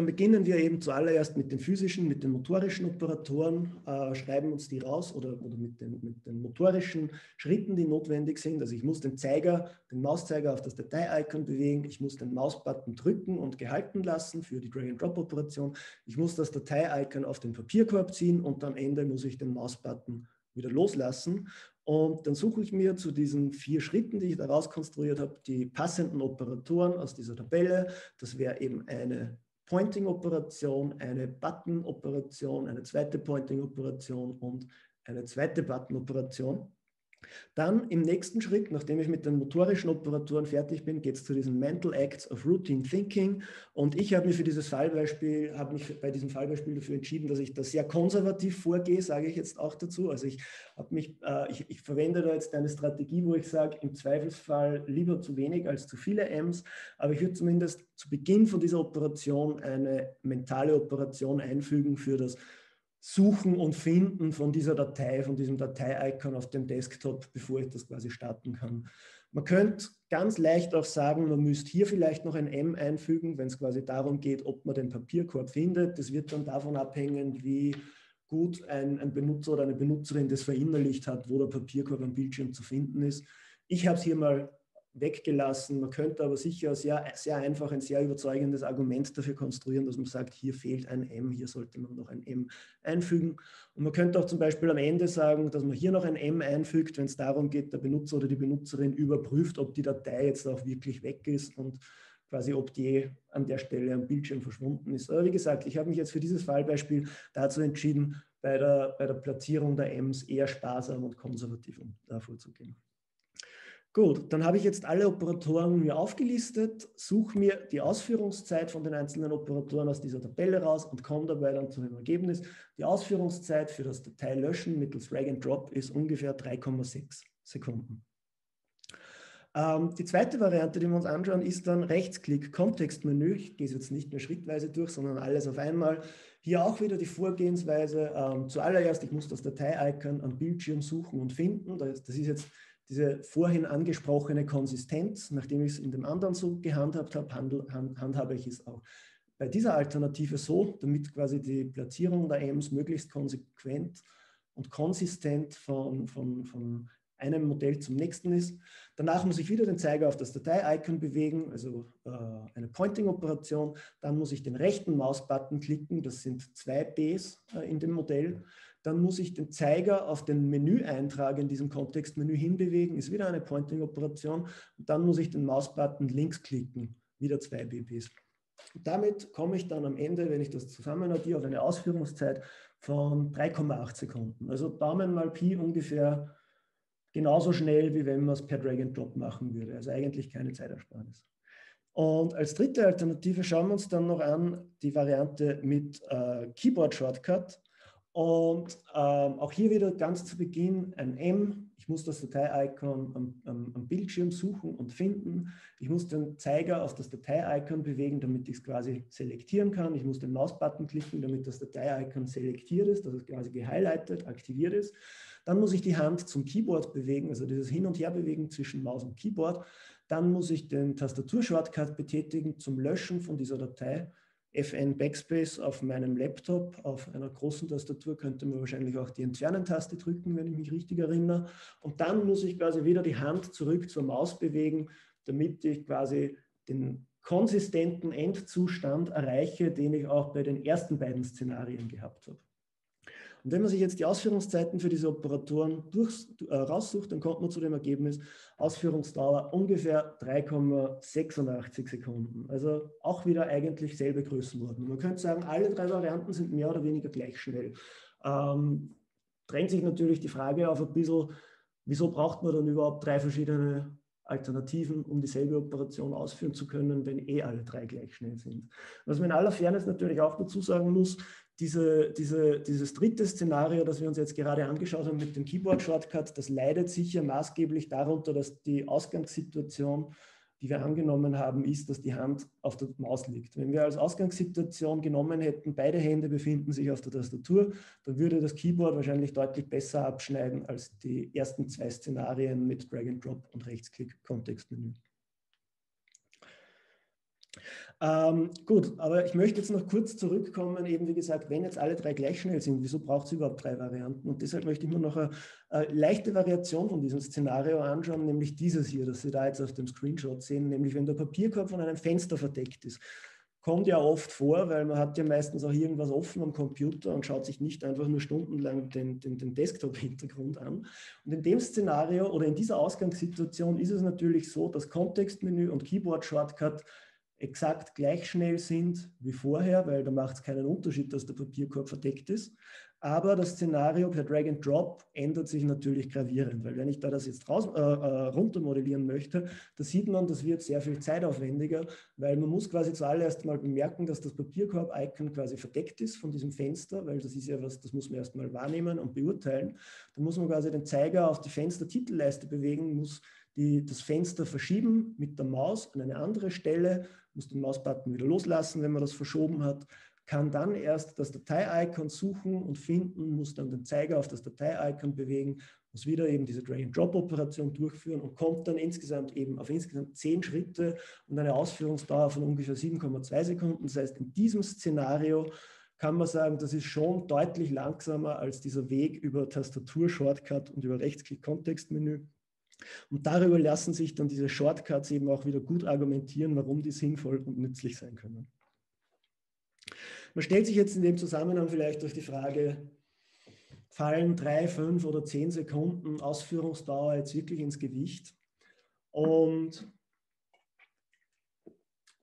dann beginnen wir eben zuallererst mit den physischen, mit den motorischen Operatoren, äh, schreiben uns die raus oder, oder mit, den, mit, den, motorischen Schritten, die notwendig sind. Also ich muss den Zeiger, den Mauszeiger auf das Datei-Icon bewegen, ich muss den Mausbutton drücken und gehalten lassen für die Drag-and-Drop-Operation, ich muss das Datei-Icon auf den Papierkorb ziehen und am Ende muss ich den Mausbutton wieder loslassen. Und dann suche ich mir zu diesen vier Schritten, die ich daraus konstruiert habe, die passenden Operatoren aus dieser Tabelle. Das wäre eben eine Pointing-Operation, eine Button-Operation, eine zweite Pointing-Operation und eine zweite Button-Operation. Dann im nächsten Schritt, nachdem ich mit den motorischen Operatoren fertig bin, geht es zu diesen Mental Acts of Routine Thinking. Und ich habe mich für dieses Fallbeispiel, habe mich bei diesem Fallbeispiel dafür entschieden, dass ich da sehr konservativ vorgehe, sage ich jetzt auch dazu. Also ich habe mich, äh, ich, ich, verwende da jetzt eine Strategie, wo ich sage, im Zweifelsfall lieber zu wenig als zu viele M's, aber ich würde zumindest zu Beginn von dieser Operation eine mentale Operation einfügen für das Suchen und Finden von dieser Datei, von diesem Datei-Icon auf dem Desktop, bevor ich das quasi starten kann. Man könnte ganz leicht auch sagen, man müsste hier vielleicht noch ein M einfügen, wenn es quasi darum geht, ob man den Papierkorb findet. Das wird dann davon abhängen, wie gut ein, ein Benutzer oder eine Benutzerin das verinnerlicht hat, wo der Papierkorb am Bildschirm zu finden ist. Ich habe es hier mal weggelassen. Man könnte aber sicher sehr, sehr einfach ein sehr überzeugendes Argument dafür konstruieren, dass man sagt, hier fehlt ein M, hier sollte man noch ein M einfügen. Und man könnte auch zum Beispiel am Ende sagen, dass man hier noch ein M einfügt, wenn es darum geht, der Benutzer oder die Benutzerin überprüft, ob die Datei jetzt auch wirklich weg ist und quasi ob die an der Stelle am Bildschirm verschwunden ist. Aber wie gesagt, ich habe mich jetzt für dieses Fallbeispiel dazu entschieden, bei der, bei der Platzierung der Ms eher sparsam und konservativ um, da vorzugehen. Gut, dann habe ich jetzt alle Operatoren mir aufgelistet, suche mir die Ausführungszeit von den einzelnen Operatoren aus dieser Tabelle raus und komme dabei dann zu dem Ergebnis. Die Ausführungszeit für das Dateilöschen mittels Drag and Drop ist ungefähr 3,6 Sekunden. Ähm, die zweite Variante, die wir uns anschauen, ist dann Rechtsklick Kontextmenü. Ich gehe es jetzt nicht mehr schrittweise durch, sondern alles auf einmal. Hier auch wieder die Vorgehensweise. Ähm, zuallererst, ich muss das Datei-Icon am Bildschirm suchen und finden. Das, das ist jetzt diese vorhin angesprochene Konsistenz, nachdem ich es in dem anderen so gehandhabt habe, handhabe ich es auch. Bei dieser Alternative so, damit quasi die Platzierung der Ms möglichst konsequent und konsistent von, von, von einem Modell zum nächsten ist. Danach muss ich wieder den Zeiger auf das Datei-Icon bewegen, also äh, eine Pointing-Operation. Dann muss ich den rechten Mausbutton klicken, das sind zwei Bs äh, in dem Modell dann muss ich den Zeiger auf den Menüeintrag in diesem Kontextmenü hinbewegen, ist wieder eine Pointing-Operation. Dann muss ich den Mausbutton links klicken, wieder zwei BPs. damit komme ich dann am Ende, wenn ich das zusammen addiere, auf eine Ausführungszeit von 3,8 Sekunden. Also Daumen mal Pi ungefähr genauso schnell, wie wenn man es per Drag and Drop machen würde. Also eigentlich keine Zeitersparnis. Und als dritte Alternative schauen wir uns dann noch an die Variante mit äh, Keyboard Shortcut. Und ähm, auch hier wieder ganz zu Beginn ein M. Ich muss das Datei-Icon am, am, am, Bildschirm suchen und finden. Ich muss den Zeiger auf das Datei-Icon bewegen, damit ich es quasi selektieren kann. Ich muss den Mausbutton klicken, damit das Datei-Icon selektiert ist, dass es quasi gehighlightet, aktiviert ist. Dann muss ich die Hand zum Keyboard bewegen, also dieses Hin- und Herbewegen zwischen Maus und Keyboard. Dann muss ich den Tastatur-Shortcut betätigen zum Löschen von dieser Datei. FN Backspace auf meinem Laptop, auf einer großen Tastatur könnte man wahrscheinlich auch die Entfernen-Taste drücken, wenn ich mich richtig erinnere. Und dann muss ich quasi wieder die Hand zurück zur Maus bewegen, damit ich quasi den konsistenten Endzustand erreiche, den ich auch bei den ersten beiden Szenarien gehabt habe. Und wenn man sich jetzt die Ausführungszeiten für diese Operatoren durch, äh, raussucht, dann kommt man zu dem Ergebnis, Ausführungsdauer ungefähr 3,86 Sekunden. Also auch wieder eigentlich selbe Größenordnung. Man könnte sagen, alle drei Varianten sind mehr oder weniger gleich schnell. Ähm, drängt sich natürlich die Frage auf ein bisschen, wieso braucht man dann überhaupt drei verschiedene Alternativen, um dieselbe Operation ausführen zu können, wenn eh alle drei gleich schnell sind. Was man in aller Fairness natürlich auch dazu sagen muss, diese, diese, dieses dritte Szenario, das wir uns jetzt gerade angeschaut haben mit dem Keyboard-Shortcut, das leidet sicher maßgeblich darunter, dass die Ausgangssituation die wir angenommen haben, ist, dass die Hand auf der Maus liegt. Wenn wir als Ausgangssituation genommen hätten, beide Hände befinden sich auf der Tastatur, dann würde das Keyboard wahrscheinlich deutlich besser abschneiden als die ersten zwei Szenarien mit Drag and Drop und Rechtsklick Kontextmenü. Ähm, gut, aber ich möchte jetzt noch kurz zurückkommen, eben wie gesagt, wenn jetzt alle drei gleich schnell sind, wieso braucht es überhaupt drei Varianten? Und deshalb möchte ich mir noch eine, eine, leichte Variation von diesem Szenario anschauen, nämlich dieses hier, das Sie da jetzt auf dem Screenshot sehen, nämlich wenn der Papierkorb von einem Fenster verdeckt ist. Kommt ja oft vor, weil man hat ja meistens auch irgendwas offen am Computer und schaut sich nicht einfach nur stundenlang den, den, den Desktop-Hintergrund an. Und in dem Szenario oder in dieser Ausgangssituation ist es natürlich so, dass Kontextmenü und Keyboard-Shortcut exakt gleich schnell sind wie vorher, weil da macht es keinen Unterschied, dass der Papierkorb verdeckt ist. Aber das Szenario per Drag and Drop ändert sich natürlich gravierend, weil wenn ich da das jetzt raus, äh, äh, runter modellieren möchte, da sieht man, das wird sehr viel zeitaufwendiger, weil man muss quasi zuallererst mal bemerken, dass das Papierkorb-Icon quasi verdeckt ist von diesem Fenster, weil das ist ja was, das muss man erst mal wahrnehmen und beurteilen. Dann muss man quasi den Zeiger auf die Fenstertitelleiste bewegen, muss die, das Fenster verschieben mit der Maus an eine andere Stelle muss den Mausbutton wieder loslassen, wenn man das verschoben hat, kann dann erst das Datei-Icon suchen und finden, muss dann den Zeiger auf das Datei-Icon bewegen, muss wieder eben diese Drag-and-Drop-Operation durchführen und kommt dann insgesamt eben auf insgesamt zehn Schritte und eine Ausführungsdauer von ungefähr 7,2 Sekunden. Das heißt, in diesem Szenario kann man sagen, das ist schon deutlich langsamer als dieser Weg über Tastatur-Shortcut und über Rechtsklick-Kontextmenü. Und darüber lassen sich dann diese Shortcuts eben auch wieder gut argumentieren, warum die sinnvoll und nützlich sein können. Man stellt sich jetzt in dem Zusammenhang vielleicht durch die Frage, fallen drei, fünf oder zehn Sekunden Ausführungsdauer jetzt wirklich ins Gewicht? Und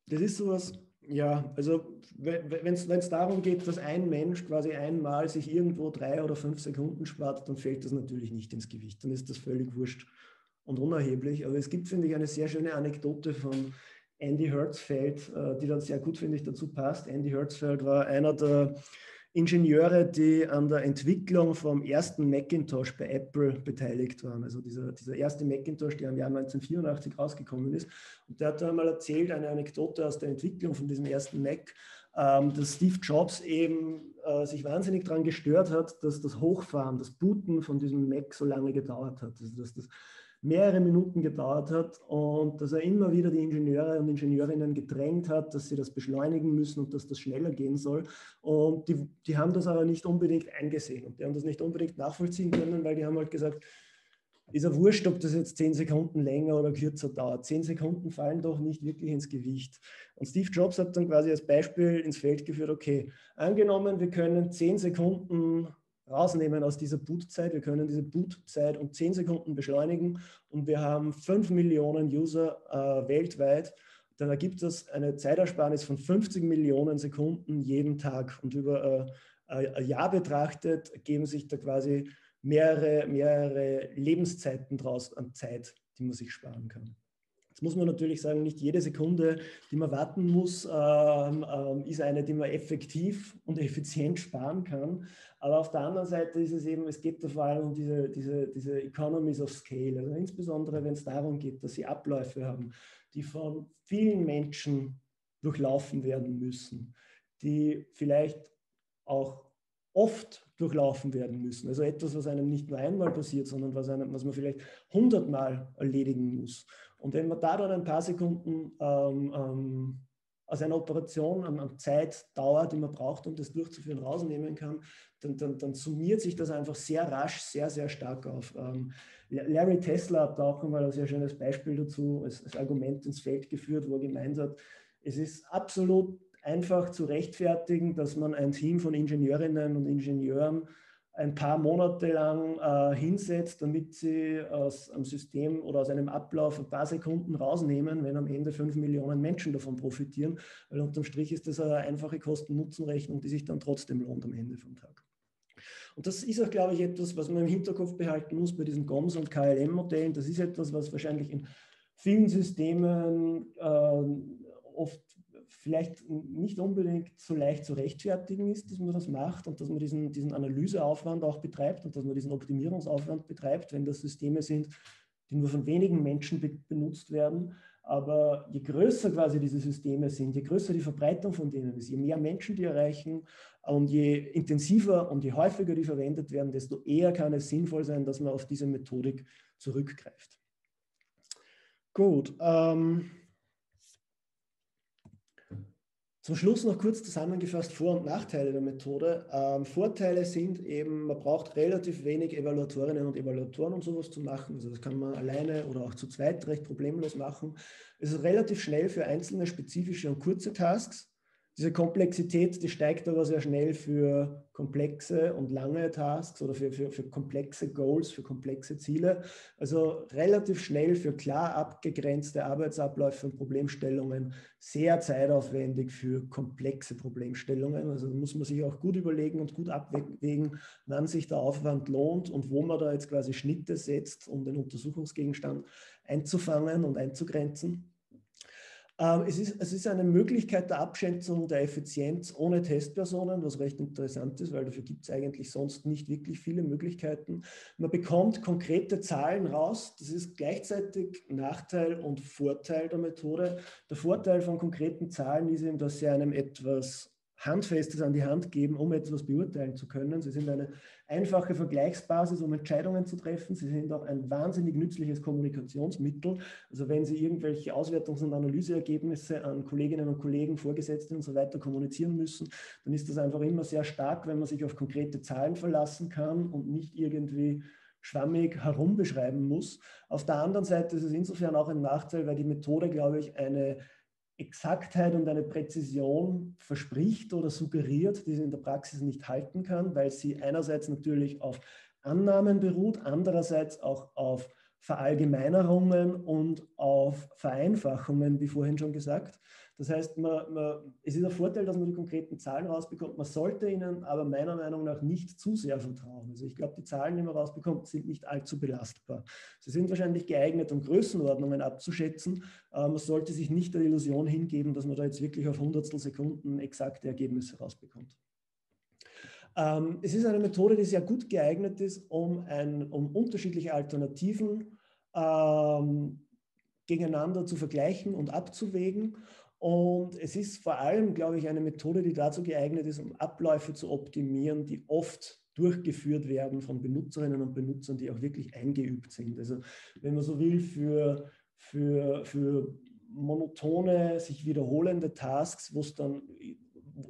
das ist sowas, ja, also wenn es darum geht, dass ein Mensch quasi einmal sich irgendwo drei oder fünf Sekunden spart, dann fällt das natürlich nicht ins Gewicht. Dann ist das völlig wurscht, und unerheblich. Aber es gibt, finde ich, eine sehr schöne Anekdote von Andy Hertzfeld, äh, die dann sehr gut, finde ich, dazu passt. Andy Hertzfeld war einer der Ingenieure, die an der Entwicklung vom ersten Macintosh bei Apple beteiligt waren. Also dieser, dieser erste Macintosh, der im Jahr 1984 rausgekommen ist. Und der hat einmal erzählt, eine Anekdote aus der Entwicklung von diesem ersten Mac, ähm, dass Steve Jobs eben äh, sich wahnsinnig daran gestört hat, dass das Hochfahren, das Booten von diesem Mac so lange gedauert hat. Also dass das mehrere Minuten gedauert hat und dass er immer wieder die Ingenieure und Ingenieurinnen gedrängt hat, dass sie das beschleunigen müssen und dass das schneller gehen soll. Und die, die haben das aber nicht unbedingt eingesehen und die haben das nicht unbedingt nachvollziehen können, weil die haben halt gesagt, ist ja wurscht, ob das jetzt zehn Sekunden länger oder kürzer dauert. Zehn Sekunden fallen doch nicht wirklich ins Gewicht. Und Steve Jobs hat dann quasi als Beispiel ins Feld geführt, okay, angenommen, wir können zehn Sekunden rausnehmen aus dieser Bootzeit. Wir können diese Bootzeit um 10 Sekunden beschleunigen und wir haben 5 Millionen User äh, weltweit. Dann ergibt das eine Zeitersparnis von 50 Millionen Sekunden jeden Tag. Und über äh, ein Jahr betrachtet geben sich da quasi mehrere, mehrere Lebenszeiten draus an Zeit, die man sich sparen kann. Jetzt muss man natürlich sagen, nicht jede Sekunde, die man warten muss, ähm, ähm, ist eine, die man effektiv und effizient sparen kann. Aber auf der anderen Seite ist es eben, es geht da vor allem um diese, diese, diese Economies of Scale. Also insbesondere, wenn es darum geht, dass sie Abläufe haben, die von vielen Menschen durchlaufen werden müssen, die vielleicht auch oft durchlaufen werden müssen. Also etwas, was einem nicht nur einmal passiert, sondern was, einem, was man vielleicht hundertmal erledigen muss. Und wenn man da dann ein paar Sekunden ähm, ähm, aus einer Operation an, an, Zeitdauer, die man braucht, um das durchzuführen, rausnehmen kann, dann, dann, dann, summiert sich das einfach sehr rasch, sehr, sehr stark auf. Ähm, Larry Tesla hat da auch einmal ein sehr schönes Beispiel dazu, als, als Argument ins Feld geführt, wo er gemeint hat, es ist absolut einfach zu rechtfertigen, dass man ein Team von Ingenieurinnen und Ingenieuren ein paar Monate lang äh, hinsetzt, damit sie aus einem System oder aus einem Ablauf ein paar Sekunden rausnehmen, wenn am Ende fünf Millionen Menschen davon profitieren. Weil unterm Strich ist das eine einfache Kosten-Nutzen-Rechnung, die sich dann trotzdem lohnt am Ende vom Tag. Und das ist auch, glaube ich, etwas, was man im Hinterkopf behalten muss bei diesen GOMS und KLM-Modellen. Das ist etwas, was wahrscheinlich in vielen Systemen äh, oft vielleicht nicht unbedingt so leicht zu rechtfertigen ist, dass man das macht und dass man diesen, diesen Analyseaufwand auch betreibt und dass man diesen Optimierungsaufwand betreibt, wenn das Systeme sind, die nur von wenigen Menschen be benutzt werden. Aber je größer quasi diese Systeme sind, je größer die Verbreitung von denen ist, je mehr Menschen die erreichen und je intensiver und je häufiger die verwendet werden, desto eher kann es sinnvoll sein, dass man auf diese Methodik zurückgreift. Gut. Ähm, zum Schluss noch kurz zusammengefasst Vor- und Nachteile der Methode. Ähm, Vorteile sind eben, man braucht relativ wenig Evaluatorinnen und Evaluatoren, um sowas zu machen. Also das kann man alleine oder auch zu zweit recht problemlos machen. Es ist relativ schnell für einzelne spezifische und kurze Tasks. Diese Komplexität, die steigt aber sehr schnell für komplexe und lange Tasks oder für, für, für komplexe Goals, für komplexe Ziele. Also relativ schnell für klar abgegrenzte Arbeitsabläufe und Problemstellungen, sehr zeitaufwendig für komplexe Problemstellungen. Also muss man sich auch gut überlegen und gut abwägen, wann sich der Aufwand lohnt und wo man da jetzt quasi Schnitte setzt, um den Untersuchungsgegenstand einzufangen und einzugrenzen. Ähm, es ist, es ist eine Möglichkeit der Abschätzung der Effizienz ohne Testpersonen, was recht interessant ist, weil dafür gibt es eigentlich sonst nicht wirklich viele Möglichkeiten. Man bekommt konkrete Zahlen raus. Das ist gleichzeitig Nachteil und Vorteil der Methode. Der Vorteil von konkreten Zahlen ist eben, dass sie einem etwas Handfestes an die Hand geben, um etwas beurteilen zu können. Sie sind eine einfache Vergleichsbasis, um Entscheidungen zu treffen. Sie sind auch ein wahnsinnig nützliches Kommunikationsmittel. Also wenn Sie irgendwelche Auswertungs- und Analyseergebnisse an Kolleginnen und Kollegen, Vorgesetzte und so weiter kommunizieren müssen, dann ist das einfach immer sehr stark, wenn man sich auf konkrete Zahlen verlassen kann und nicht irgendwie schwammig herumbeschreiben muss. Auf der anderen Seite ist es insofern auch ein Nachteil, weil die Methode, glaube ich, eine Exaktheit und eine Präzision verspricht oder suggeriert, die sie in der Praxis nicht halten kann, weil sie einerseits natürlich auf Annahmen beruht, andererseits auch auf Verallgemeinerungen und auf Vereinfachungen, wie vorhin schon gesagt. Das heißt, man, man, es ist ein Vorteil, dass man die konkreten Zahlen rausbekommt. Man sollte ihnen aber meiner Meinung nach nicht zu sehr vertrauen. Also ich glaube, die Zahlen, die man rausbekommt, sind nicht allzu belastbar. Sie sind wahrscheinlich geeignet, um Größenordnungen abzuschätzen. Aber man sollte sich nicht der Illusion hingeben, dass man da jetzt wirklich auf Hundertstel Sekunden exakte Ergebnisse rausbekommt. Ähm, es ist eine Methode, die sehr gut geeignet ist, um, ein, um unterschiedliche Alternativen ähm, gegeneinander zu vergleichen und abzuwägen und es ist vor allem, glaube ich, eine Methode, die dazu geeignet ist, um Abläufe zu optimieren, die oft durchgeführt werden von Benutzerinnen und Benutzern, die auch wirklich eingeübt sind. Also wenn man so will, für, für, für monotone, sich wiederholende Tasks, wo es dann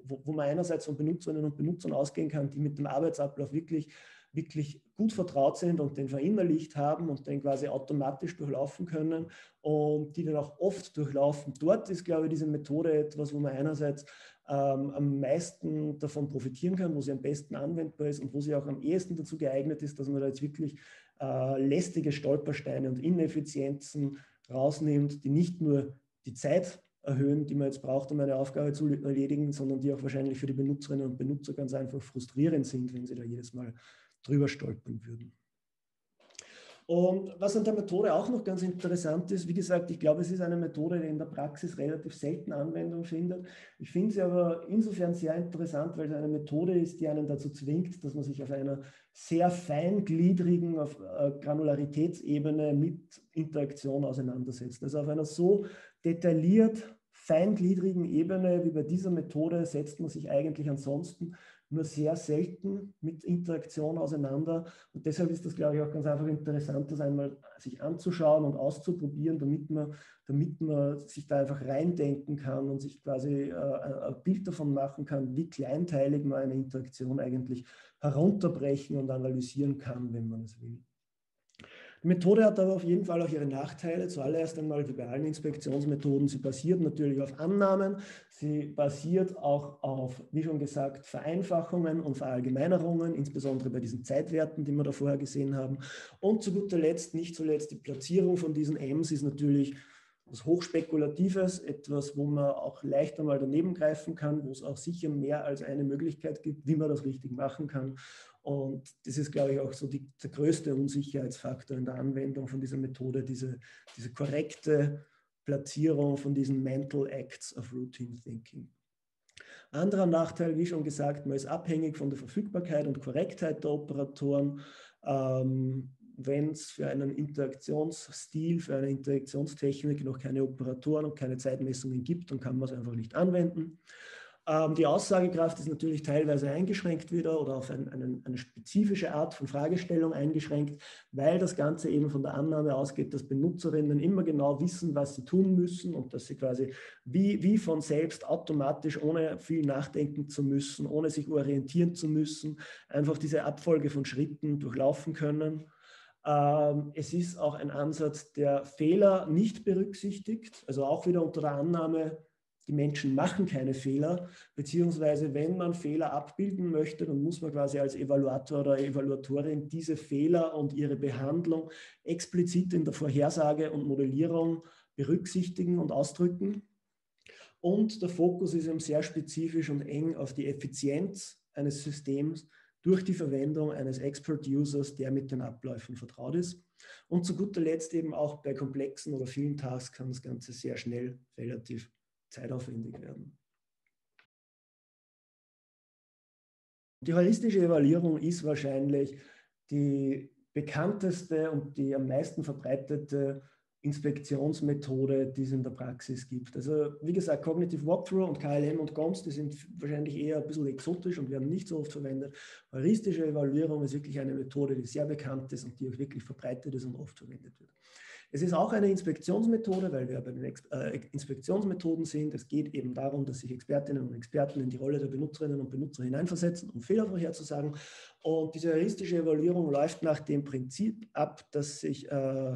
wo, wo man einerseits von Benutzerinnen und Benutzern ausgehen kann, die mit dem Arbeitsablauf wirklich wirklich gut vertraut sind und den verinnerlicht haben und den quasi automatisch durchlaufen können und die dann auch oft durchlaufen. Dort ist, glaube ich, diese Methode etwas, wo man einerseits ähm, am meisten davon profitieren kann, wo sie am besten anwendbar ist und wo sie auch am ehesten dazu geeignet ist, dass man da jetzt wirklich äh, lästige Stolpersteine und Ineffizienzen rausnimmt, die nicht nur die Zeit erhöhen, die man jetzt braucht, um eine Aufgabe zu erledigen, sondern die auch wahrscheinlich für die Benutzerinnen und Benutzer ganz einfach frustrierend sind, wenn sie da jedes Mal drüber stolpern würden. Und was an der Methode auch noch ganz interessant ist, wie gesagt, ich glaube, es ist eine Methode, die in der Praxis relativ selten Anwendung findet. Ich finde sie aber insofern sehr interessant, weil es eine Methode ist, die einen dazu zwingt, dass man sich auf einer sehr feingliedrigen auf äh, Granularitätsebene mit Interaktion auseinandersetzt. Also auf einer so detailliert feingliedrigen Ebene wie bei dieser Methode setzt man sich eigentlich ansonsten nur sehr selten mit Interaktion auseinander. Und deshalb ist das, glaube ich, auch ganz einfach interessant, das einmal sich anzuschauen und auszuprobieren, damit man, damit man sich da einfach reindenken kann und sich quasi äh, ein Bild davon machen kann, wie kleinteilig man eine Interaktion eigentlich herunterbrechen und analysieren kann, wenn man es will. Die Methode hat aber auf jeden Fall auch ihre Nachteile. Zuallererst einmal wie bei allen Inspektionsmethoden, sie basiert natürlich auf Annahmen, sie basiert auch auf, wie schon gesagt, Vereinfachungen und Verallgemeinerungen, insbesondere bei diesen Zeitwerten, die wir da vorher gesehen haben. Und zu guter Letzt, nicht zuletzt, die Platzierung von diesen M's ist natürlich was Hochspekulatives, etwas, wo man auch leicht einmal daneben greifen kann, wo es auch sicher mehr als eine Möglichkeit gibt, wie man das richtig machen kann. Und das ist, glaube ich, auch so die, der größte Unsicherheitsfaktor in der Anwendung von dieser Methode, diese, diese korrekte Platzierung von diesen Mental Acts of Routine Thinking. Anderer Nachteil, wie schon gesagt, man ist abhängig von der Verfügbarkeit und Korrektheit der Operatoren. Ähm, wenn es für einen Interaktionsstil, für eine Interaktionstechnik noch keine Operatoren und keine Zeitmessungen gibt, dann kann man es einfach nicht anwenden. Ähm, die Aussagekraft ist natürlich teilweise eingeschränkt wieder oder auf ein, einen, eine spezifische Art von Fragestellung eingeschränkt, weil das Ganze eben von der Annahme ausgeht, dass Benutzerinnen immer genau wissen, was sie tun müssen und dass sie quasi wie, wie von selbst automatisch, ohne viel nachdenken zu müssen, ohne sich orientieren zu müssen, einfach diese Abfolge von Schritten durchlaufen können. Ähm, es ist auch ein Ansatz, der Fehler nicht berücksichtigt, also auch wieder unter der Annahme, die Menschen machen keine Fehler, beziehungsweise wenn man Fehler abbilden möchte, dann muss man quasi als Evaluator oder Evaluatorin diese Fehler und ihre Behandlung explizit in der Vorhersage und Modellierung berücksichtigen und ausdrücken. Und der Fokus ist eben sehr spezifisch und eng auf die Effizienz eines Systems durch die Verwendung eines Expert-Users, der mit den Abläufen vertraut ist. Und zu guter Letzt eben auch bei komplexen oder vielen Tasks kann das Ganze sehr schnell relativ zeitaufwendig werden. Die heuristische Evaluierung ist wahrscheinlich die bekannteste und die am meisten verbreitete Inspektionsmethode, die es in der Praxis gibt. Also wie gesagt, Cognitive Walkthrough und KLM und GOMS, die sind wahrscheinlich eher ein bisschen exotisch und werden nicht so oft verwendet. Heuristische Evaluierung ist wirklich eine Methode, die sehr bekannt ist und die auch wirklich verbreitet ist und oft verwendet wird. Es ist auch eine Inspektionsmethode, weil wir bei den äh, Inspektionsmethoden sind. Es geht eben darum, dass sich Expertinnen und Experten in die Rolle der Benutzerinnen und Benutzer hineinversetzen, um Fehler vorherzusagen. Und diese heuristische Evaluierung läuft nach dem Prinzip ab, dass sich äh,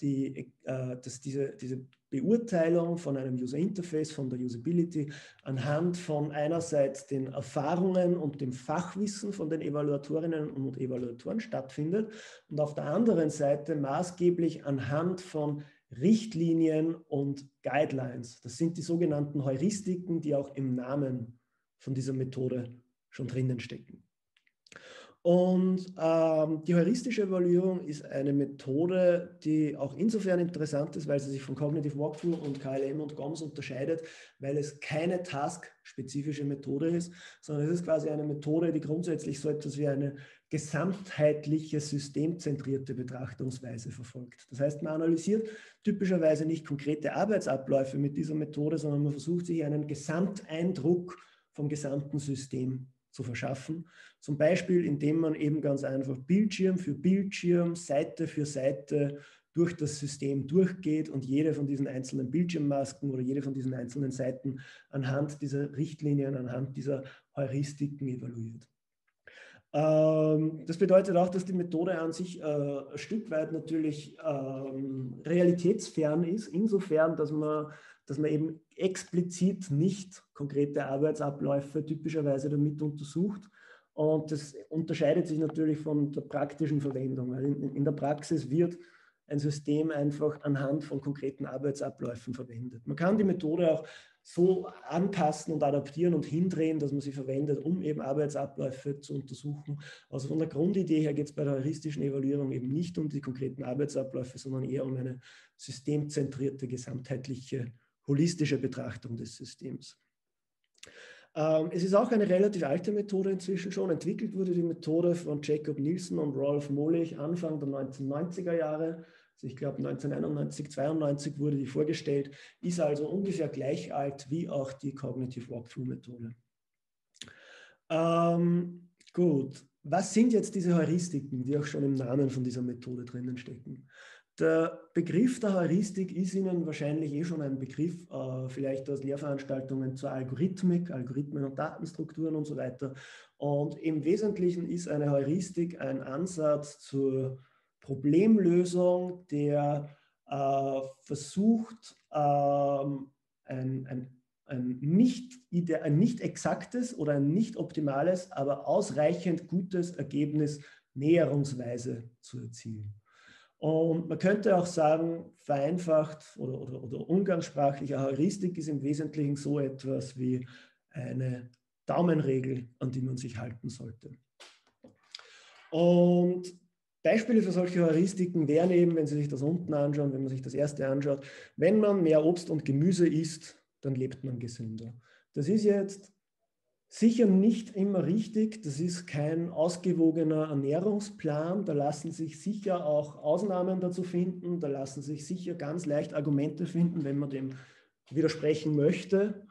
die, äh, dass diese, diese Beurteilung von einem User Interface, von der Usability, anhand von einerseits den Erfahrungen und dem Fachwissen von den Evaluatorinnen und Evaluatoren stattfindet und auf der anderen Seite maßgeblich anhand von Richtlinien und Guidelines. Das sind die sogenannten Heuristiken, die auch im Namen von dieser Methode schon drinnen stecken. Und ähm, die heuristische Evaluierung ist eine Methode, die auch insofern interessant ist, weil sie sich von Cognitive Walkthrough und KLM und GOMS unterscheidet, weil es keine task-spezifische Methode ist, sondern es ist quasi eine Methode, die grundsätzlich so etwas wie eine gesamtheitliche, systemzentrierte Betrachtungsweise verfolgt. Das heißt, man analysiert typischerweise nicht konkrete Arbeitsabläufe mit dieser Methode, sondern man versucht sich einen Gesamteindruck vom gesamten System zu verschaffen. Zum Beispiel, indem man eben ganz einfach Bildschirm für Bildschirm, Seite für Seite durch das System durchgeht und jede von diesen einzelnen Bildschirmmasken oder jede von diesen einzelnen Seiten anhand dieser Richtlinien, anhand dieser Heuristiken evaluiert. Ähm, das bedeutet auch, dass die Methode an sich äh, ein Stück weit natürlich ähm, realitätsfern ist, insofern, dass man dass man eben explizit nicht konkrete Arbeitsabläufe typischerweise damit untersucht. Und das unterscheidet sich natürlich von der praktischen Verwendung. In der Praxis wird ein System einfach anhand von konkreten Arbeitsabläufen verwendet. Man kann die Methode auch so anpassen und adaptieren und hindrehen, dass man sie verwendet, um eben Arbeitsabläufe zu untersuchen. Also von der Grundidee her geht es bei der heuristischen Evaluierung eben nicht um die konkreten Arbeitsabläufe, sondern eher um eine systemzentrierte, gesamtheitliche holistische Betrachtung des Systems. Ähm, es ist auch eine relativ alte Methode inzwischen schon. Entwickelt wurde die Methode von Jacob Nielsen und Rolf Molich Anfang der 1990er Jahre. Also ich glaube 1991, 92 wurde die vorgestellt, ist also ungefähr gleich alt wie auch die Cognitive Walkthrough-Methode. Ähm, gut, was sind jetzt diese Heuristiken, die auch schon im Namen von dieser Methode drinnen stecken? Der Begriff der Heuristik ist Ihnen wahrscheinlich eh schon ein Begriff, äh, vielleicht aus Lehrveranstaltungen zur Algorithmik, Algorithmen und Datenstrukturen und so weiter. Und im Wesentlichen ist eine Heuristik ein Ansatz zur Problemlösung, der äh, versucht, ähm, ein, ein, ein, nicht, ein nicht exaktes oder ein nicht optimales, aber ausreichend gutes Ergebnis näherungsweise zu erzielen. Und man könnte auch sagen, vereinfacht oder, oder, oder umgangssprachliche Heuristik ist im Wesentlichen so etwas wie eine Daumenregel, an die man sich halten sollte. Und Beispiele für solche Heuristiken wären eben, wenn Sie sich das unten anschauen, wenn man sich das erste anschaut, wenn man mehr Obst und Gemüse isst, dann lebt man gesünder. Das ist jetzt sicher nicht immer richtig. Das ist kein ausgewogener Ernährungsplan. Da lassen sich sicher auch Ausnahmen dazu finden. Da lassen sich sicher ganz leicht Argumente finden, wenn man dem widersprechen möchte.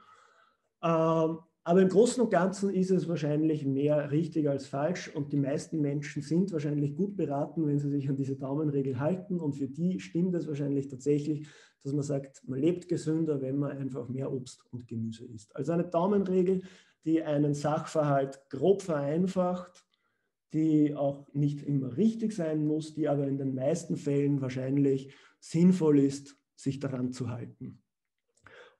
Ähm, aber im Großen und Ganzen ist es wahrscheinlich mehr richtig als falsch und die meisten Menschen sind wahrscheinlich gut beraten, wenn sie sich an diese Daumenregel halten und für die stimmt es wahrscheinlich tatsächlich, dass man sagt, man lebt gesünder, wenn man einfach mehr Obst und Gemüse isst. Also eine Daumenregel, die einen Sachverhalt grob vereinfacht, die auch nicht immer richtig sein muss, die aber in den meisten Fällen wahrscheinlich sinnvoll ist, sich daran zu halten.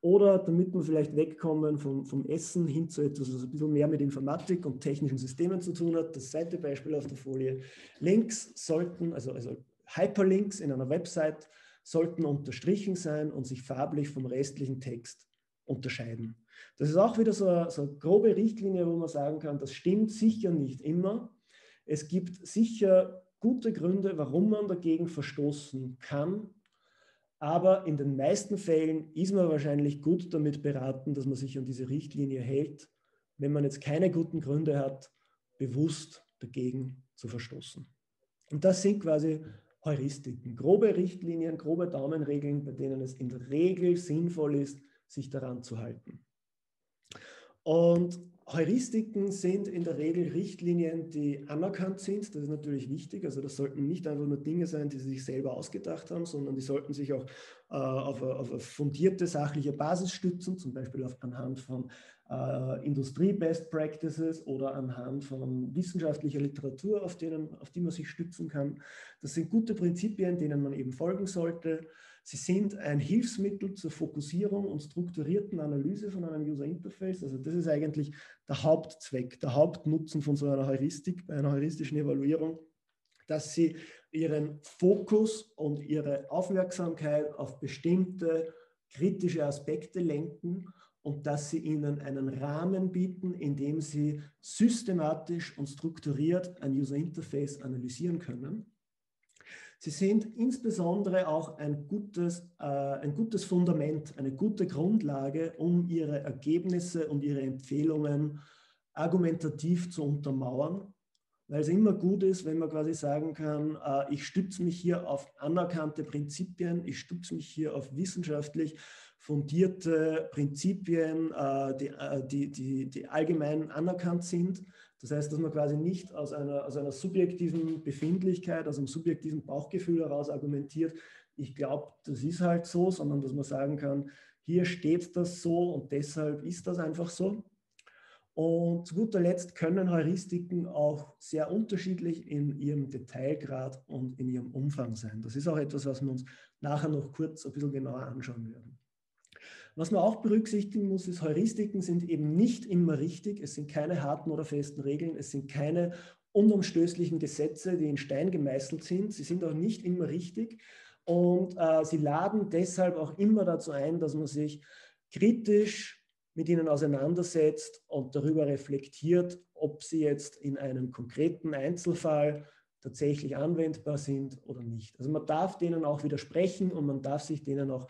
Oder damit wir vielleicht wegkommen vom, vom Essen hin zu etwas, was ein bisschen mehr mit Informatik und technischen Systemen zu tun hat. Das zweite Beispiel auf der Folie. Links sollten, also, also Hyperlinks in einer Website, sollten unterstrichen sein und sich farblich vom restlichen Text unterscheiden. Das ist auch wieder so so eine grobe Richtlinie, wo man sagen kann, das stimmt sicher nicht immer. Es gibt sicher gute Gründe, warum man dagegen verstoßen kann aber in den meisten Fällen ist man wahrscheinlich gut damit beraten, dass man sich an diese Richtlinie hält, wenn man jetzt keine guten Gründe hat, bewusst dagegen zu verstoßen. Und das sind quasi Heuristiken, grobe Richtlinien, grobe Daumenregeln, bei denen es in der Regel sinnvoll ist, sich daran zu halten. Und Heuristiken sind in der Regel Richtlinien, die anerkannt sind. Das ist natürlich wichtig. Also das sollten nicht einfach nur Dinge sein, die sie sich selber ausgedacht haben, sondern die sollten sich auch äh, auf, eine, auf, eine, fundierte sachliche Basis stützen, zum Beispiel auf, anhand von äh, Industrie-Best Practices oder anhand von wissenschaftlicher Literatur, auf, denen, auf die man sich stützen kann. Das sind gute Prinzipien, denen man eben folgen sollte. Sie sind ein Hilfsmittel zur Fokussierung und strukturierten Analyse von einem User Interface. Also das ist eigentlich der Hauptzweck, der Hauptnutzen von so einer Heuristik, bei einer heuristischen Evaluierung, dass Sie Ihren Fokus und Ihre Aufmerksamkeit auf bestimmte kritische Aspekte lenken und dass sie ihnen einen Rahmen bieten, in dem sie systematisch und strukturiert ein User Interface analysieren können. Sie sind insbesondere auch ein gutes, äh, ein gutes Fundament, eine gute Grundlage, um Ihre Ergebnisse und Ihre Empfehlungen argumentativ zu untermauern, weil es immer gut ist, wenn man quasi sagen kann, äh, ich stütze mich hier auf anerkannte Prinzipien, ich stütze mich hier auf wissenschaftlich fundierte Prinzipien, äh, die, äh, die, die, die allgemein anerkannt sind das heißt, dass man quasi nicht aus einer, aus einer subjektiven Befindlichkeit, aus einem subjektiven Bauchgefühl heraus argumentiert, ich glaube, das ist halt so, sondern dass man sagen kann, hier steht das so und deshalb ist das einfach so. Und zu guter Letzt können Heuristiken auch sehr unterschiedlich in ihrem Detailgrad und in ihrem Umfang sein. Das ist auch etwas, was wir uns nachher noch kurz ein bisschen genauer anschauen werden. Was man auch berücksichtigen muss, ist, Heuristiken sind eben nicht immer richtig. Es sind keine harten oder festen Regeln. Es sind keine unumstößlichen Gesetze, die in Stein gemeißelt sind. Sie sind auch nicht immer richtig. Und äh, sie laden deshalb auch immer dazu ein, dass man sich kritisch mit ihnen auseinandersetzt und darüber reflektiert, ob sie jetzt in einem konkreten Einzelfall tatsächlich anwendbar sind oder nicht. Also man darf denen auch widersprechen und man darf sich denen auch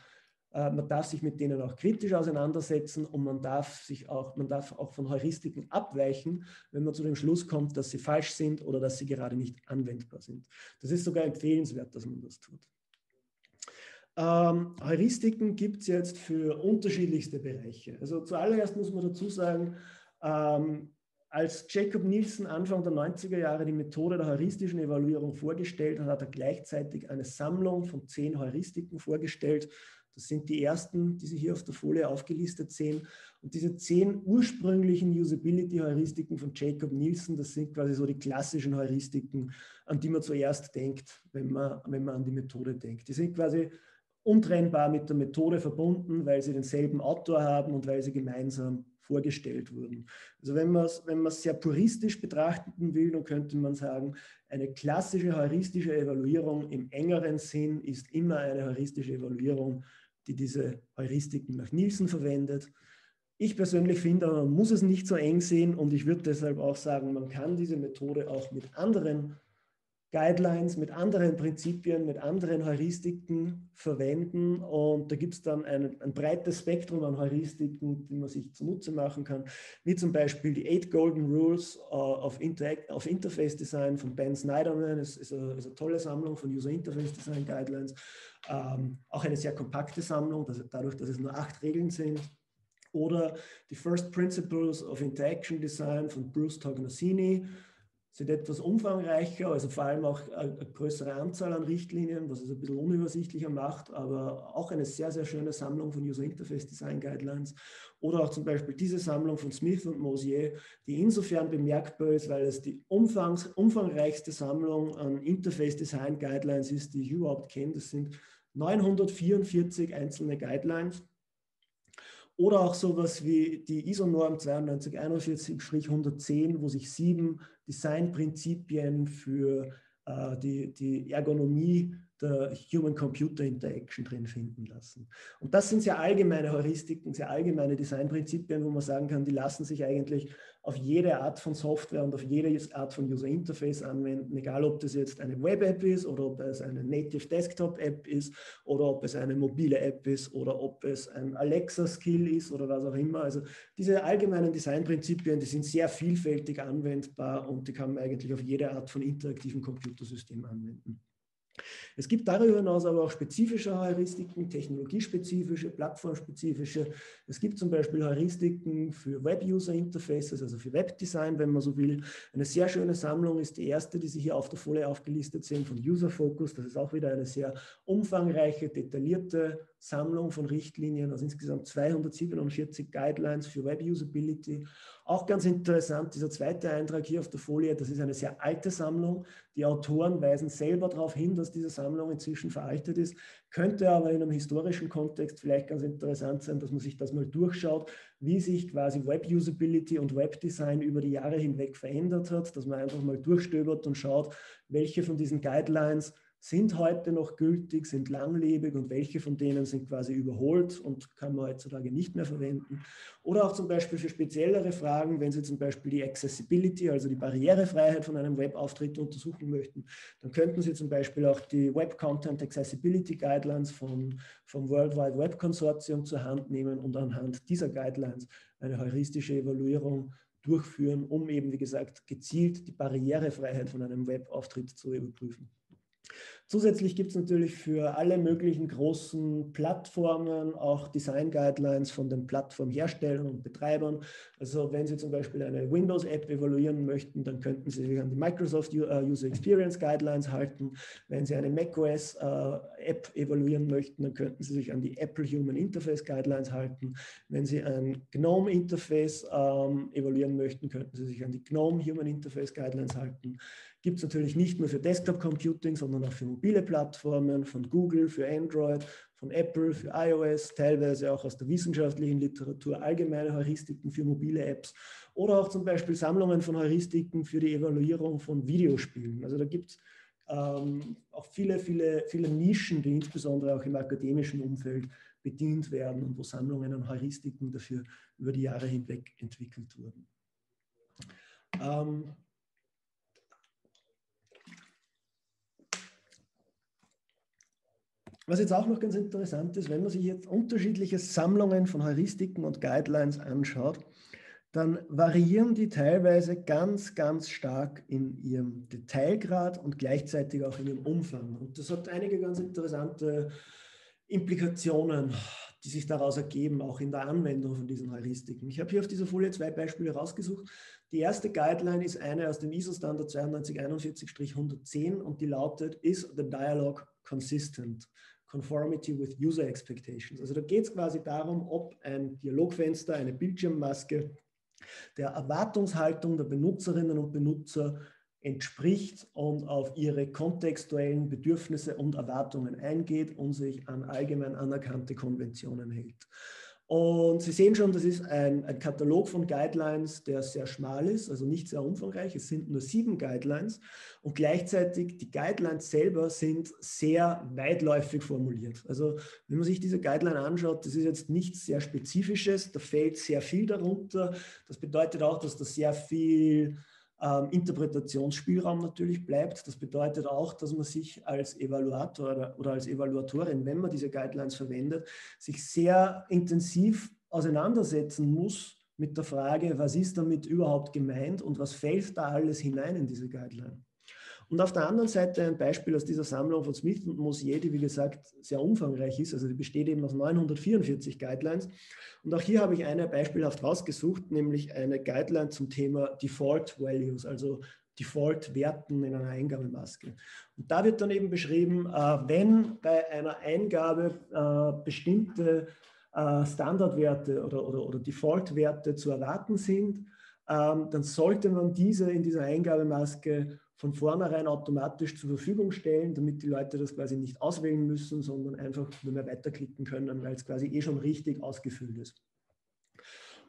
man darf sich mit denen auch kritisch auseinandersetzen und man darf sich auch, man darf auch von Heuristiken abweichen, wenn man zu dem Schluss kommt, dass sie falsch sind oder dass sie gerade nicht anwendbar sind. Das ist sogar empfehlenswert, dass man das tut. Ähm, Heuristiken gibt es jetzt für unterschiedlichste Bereiche. Also zuallererst muss man dazu sagen, ähm, als Jacob Nielsen Anfang der 90er Jahre die Methode der heuristischen Evaluierung vorgestellt hat, hat er gleichzeitig eine Sammlung von zehn Heuristiken vorgestellt, Das sind die ersten, die Sie hier auf der Folie aufgelistet sehen. Und diese zehn ursprünglichen Usability-Heuristiken von Jacob Nielsen, das sind quasi so die klassischen Heuristiken, an die man zuerst denkt, wenn man, wenn man an die Methode denkt. Die sind quasi untrennbar mit der Methode verbunden, weil sie denselben Autor haben und weil sie gemeinsam vorgestellt wurden. Also wenn man es wenn sehr puristisch betrachten will, dann könnte man sagen, eine klassische heuristische Evaluierung im engeren Sinn ist immer eine heuristische Evaluierung, die diese Heuristiken nach Nielsen verwendet. Ich persönlich finde, man muss es nicht so eng sehen und ich würde deshalb auch sagen, man kann diese Methode auch mit anderen Guidelines, mit anderen Prinzipien, mit anderen Heuristiken verwenden. Und da gibt es dann ein, ein, breites Spektrum an Heuristiken, die man sich zunutze machen kann, wie zum Beispiel die Eight Golden Rules of, Interact, of Interface Design von Ben Snyderman. Das ist eine, ist eine tolle Sammlung von User Interface Design Guidelines. Ähm, auch eine sehr kompakte Sammlung, dass, dadurch, dass es nur acht Regeln sind. Oder die First Principles of Interaction Design von Bruce Tognasini sind etwas umfangreicher, also vor allem auch eine größere Anzahl an Richtlinien, was es ein bisschen unübersichtlicher macht, aber auch eine sehr, sehr schöne Sammlung von User Interface Design Guidelines oder auch zum Beispiel diese Sammlung von Smith und Mosier, die insofern bemerkbar ist, weil es die umfangs, umfangreichste Sammlung an Interface Design Guidelines ist, die ich überhaupt kenne. Das sind 944 einzelne Guidelines oder auch sowas wie die ISO-Norm 9241-110, wo sich sieben Designprinzipien für äh, die, die Ergonomie der Human-Computer-Interaction drin finden lassen. Und das sind sehr allgemeine Heuristiken, sehr allgemeine Designprinzipien, wo man sagen kann, die lassen sich eigentlich auf jede Art von Software und auf jede Art von User Interface anwenden, egal ob das jetzt eine Web-App ist oder ob es eine Native Desktop-App ist oder ob es eine mobile App ist oder ob es ein Alexa-Skill ist oder was auch immer. Also diese allgemeinen Designprinzipien, die sind sehr vielfältig anwendbar und die kann man eigentlich auf jede Art von interaktiven Computersystem anwenden. Es gibt darüber hinaus aber auch spezifische Heuristiken, technologiespezifische, plattformspezifische. Es gibt zum Beispiel Heuristiken für Web-User-Interfaces, also für Webdesign, wenn man so will. Eine sehr schöne Sammlung ist die erste, die Sie hier auf der Folie aufgelistet sehen, von User Focus. Das ist auch wieder eine sehr umfangreiche, detaillierte Sammlung von Richtlinien, also insgesamt 247 Guidelines für Web-Usability. Auch ganz interessant, dieser zweite Eintrag hier auf der Folie, das ist eine sehr alte Sammlung. Die Autoren weisen selber darauf hin, dass diese Sammlung inzwischen veraltet ist. Könnte aber in einem historischen Kontext vielleicht ganz interessant sein, dass man sich das mal durchschaut, wie sich quasi Web-Usability und Webdesign über die Jahre hinweg verändert hat, dass man einfach mal durchstöbert und schaut, welche von diesen Guidelines sind heute noch gültig, sind langlebig und welche von denen sind quasi überholt und kann man heutzutage nicht mehr verwenden. Oder auch zum Beispiel für speziellere Fragen, wenn Sie zum Beispiel die Accessibility, also die Barrierefreiheit von einem Webauftritt untersuchen möchten, dann könnten Sie zum Beispiel auch die Web Content Accessibility Guidelines von, vom World Wide Web Consortium zur Hand nehmen und anhand dieser Guidelines eine heuristische Evaluierung durchführen, um eben, wie gesagt, gezielt die Barrierefreiheit von einem Webauftritt zu überprüfen. Zusätzlich gibt es natürlich für alle möglichen großen Plattformen auch Design Guidelines von den Plattformherstellern und Betreibern. Also wenn Sie zum Beispiel eine Windows-App evaluieren möchten, dann könnten Sie sich an die Microsoft äh, User Experience Guidelines halten. Wenn Sie eine macOS-App äh, evaluieren möchten, dann könnten Sie sich an die Apple Human Interface Guidelines halten. Wenn Sie ein GNOME Interface ähm, evaluieren möchten, könnten Sie sich an die GNOME Human Interface Guidelines halten gibt es natürlich nicht nur für Desktop Computing, sondern auch für mobile Plattformen, von Google, für Android, von Apple, für iOS, teilweise auch aus der wissenschaftlichen Literatur, allgemeine Heuristiken für mobile Apps oder auch zum Beispiel Sammlungen von Heuristiken für die Evaluierung von Videospielen. Also da gibt es ähm, auch viele, viele, viele Nischen, die insbesondere auch im akademischen Umfeld bedient werden und wo Sammlungen an Heuristiken dafür über die Jahre hinweg entwickelt wurden. Ähm, Was jetzt auch noch ganz interessant ist, wenn man sich jetzt unterschiedliche Sammlungen von Heuristiken und Guidelines anschaut, dann variieren die teilweise ganz, ganz stark in ihrem Detailgrad und gleichzeitig auch in ihrem Umfang. Und das hat einige ganz interessante Implikationen, die sich daraus ergeben, auch in der Anwendung von diesen Heuristiken. Ich habe hier auf dieser Folie zwei Beispiele rausgesucht. Die erste Guideline ist eine aus dem ISO-Standard 9241-110 und die lautet, is the dialog consistent? Conformity with User Expectations. Also da geht es quasi darum, ob ein Dialogfenster, eine Bildschirmmaske der Erwartungshaltung der Benutzerinnen und Benutzer entspricht und auf ihre kontextuellen Bedürfnisse und Erwartungen eingeht und sich an allgemein anerkannte Konventionen hält. Und Sie sehen schon, das ist ein, ein, Katalog von Guidelines, der sehr schmal ist, also nicht sehr umfangreich. Es sind nur sieben Guidelines und gleichzeitig die Guidelines selber sind sehr weitläufig formuliert. Also wenn man sich diese Guideline anschaut, das ist jetzt nichts sehr Spezifisches, da fällt sehr viel darunter. Das bedeutet auch, dass da sehr viel ähm, Interpretationsspielraum natürlich bleibt. Das bedeutet auch, dass man sich als Evaluator oder, oder als Evaluatorin, wenn man diese Guidelines verwendet, sich sehr intensiv auseinandersetzen muss mit der Frage, was ist damit überhaupt gemeint und was fällt da alles hinein in diese Guideline. Und auf der anderen Seite ein Beispiel aus dieser Sammlung von Smith und Mosier, die wie gesagt sehr umfangreich ist. Also die besteht eben aus 944 Guidelines. Und auch hier habe ich eine beispielhaft rausgesucht, nämlich eine Guideline zum Thema Default Values, also Default-Werten in einer Eingabemaske. Und da wird dann eben beschrieben, äh, wenn bei einer Eingabe äh, bestimmte äh, Standardwerte oder, oder, oder Default-Werte zu erwarten sind, ähm, dann sollte man diese in dieser Eingabemaske von vornherein automatisch zur Verfügung stellen, damit die Leute das quasi nicht auswählen müssen, sondern einfach nur mehr weiterklicken können, weil es quasi eh schon richtig ausgefüllt ist.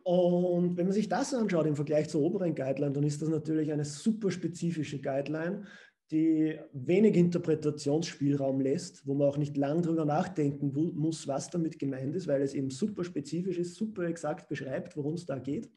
Und wenn man sich das anschaut im Vergleich zur oberen Guideline, dann ist das natürlich eine super spezifische Guideline, die wenig Interpretationsspielraum lässt, wo man auch nicht lang drüber nachdenken muss, was damit gemeint ist, weil es eben super spezifisch ist, super exakt beschreibt, worum es da geht.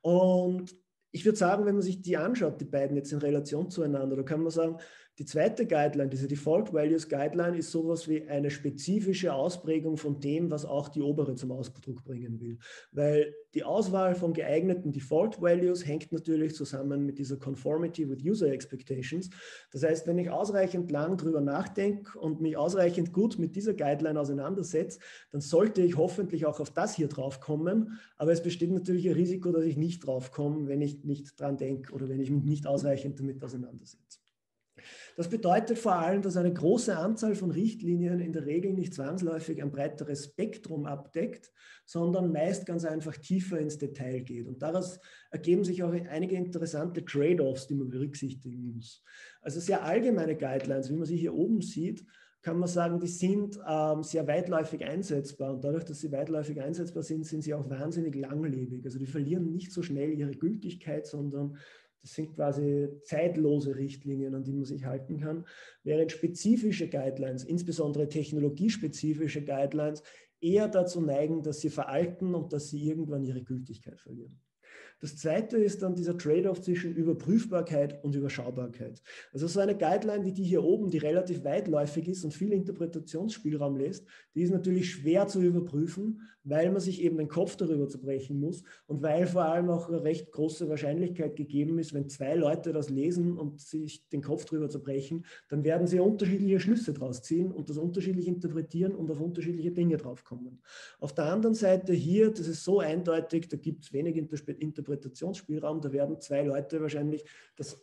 Und ich würde sagen, wenn man sich die anschaut, die beiden jetzt in Relation zueinander, da kann man sagen, die zweite Guideline, diese Default Values Guideline, ist sowas wie eine spezifische Ausprägung von dem, was auch die obere zum Ausdruck bringen will. Weil die Auswahl von geeigneten Default Values hängt natürlich zusammen mit dieser Conformity with User Expectations. Das heißt, wenn ich ausreichend lang drüber nachdenke und mich ausreichend gut mit dieser Guideline auseinandersetze, dann sollte ich hoffentlich auch auf das hier drauf kommen. Aber es besteht natürlich ein Risiko, dass ich nicht drauf komme, wenn ich nicht dran denke oder wenn ich mich nicht ausreichend damit auseinandersetze. Das bedeutet vor allem, dass eine große Anzahl von Richtlinien in der Regel nicht zwangsläufig ein breiteres Spektrum abdeckt, sondern meist ganz einfach tiefer ins Detail geht. Und daraus ergeben sich auch einige interessante Trade-offs, die man berücksichtigen muss. Also sehr allgemeine Guidelines, wie man sie hier oben sieht, kann man sagen, die sind ähm, sehr weitläufig einsetzbar. Und dadurch, dass sie weitläufig einsetzbar sind, sind sie auch wahnsinnig langlebig. Also die verlieren nicht so schnell ihre Gültigkeit, sondern das sind quasi zeitlose Richtlinien, an die man sich halten kann, während spezifische Guidelines, insbesondere technologiespezifische Guidelines, eher dazu neigen, dass sie veralten und dass sie irgendwann ihre Gültigkeit verlieren. Das zweite ist dann dieser Trade-off zwischen Überprüfbarkeit und Überschaubarkeit. Also so eine Guideline wie die hier oben, die relativ weitläufig ist und viel Interpretationsspielraum lässt, die ist natürlich schwer zu überprüfen, weil man sich eben den Kopf darüber zerbrechen muss und weil vor allem auch eine recht große Wahrscheinlichkeit gegeben ist, wenn zwei Leute das lesen und sich den Kopf darüber zerbrechen, dann werden sie unterschiedliche Schlüsse daraus ziehen und das unterschiedlich interpretieren und auf unterschiedliche Dinge draufkommen. Auf der anderen Seite hier, das ist so eindeutig, da gibt es wenig Interpretation Interpretationsspielraum. Da werden zwei Leute wahrscheinlich das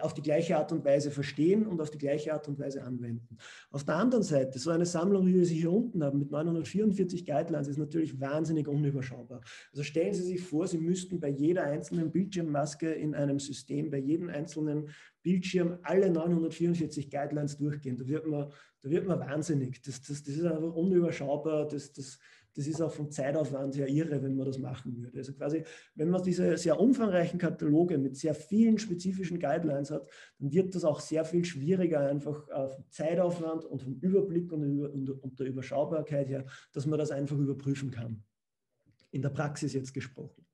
auf die gleiche Art und Weise verstehen und auf die gleiche Art und Weise anwenden. Auf der anderen Seite, so eine Sammlung, wie wir sie hier unten haben, mit 944 Guidelines, ist natürlich wahnsinnig unüberschaubar. Also stellen Sie sich vor, Sie müssten bei jeder einzelnen Bildschirmmaske in einem System, bei jedem einzelnen Bildschirm alle 944 Guidelines durchgehen. Da wird man, da wird man wahnsinnig. Das, das, das ist einfach unüberschaubar. Das, das, das ist auch vom Zeitaufwand her irre, wenn man das machen würde. Also quasi, wenn man diese sehr umfangreichen Kataloge mit sehr vielen spezifischen Guidelines hat, dann wird das auch sehr viel schwieriger einfach vom Zeitaufwand und vom Überblick und, und der Überschaubarkeit her, dass man das einfach überprüfen kann. In der Praxis jetzt gesprochen.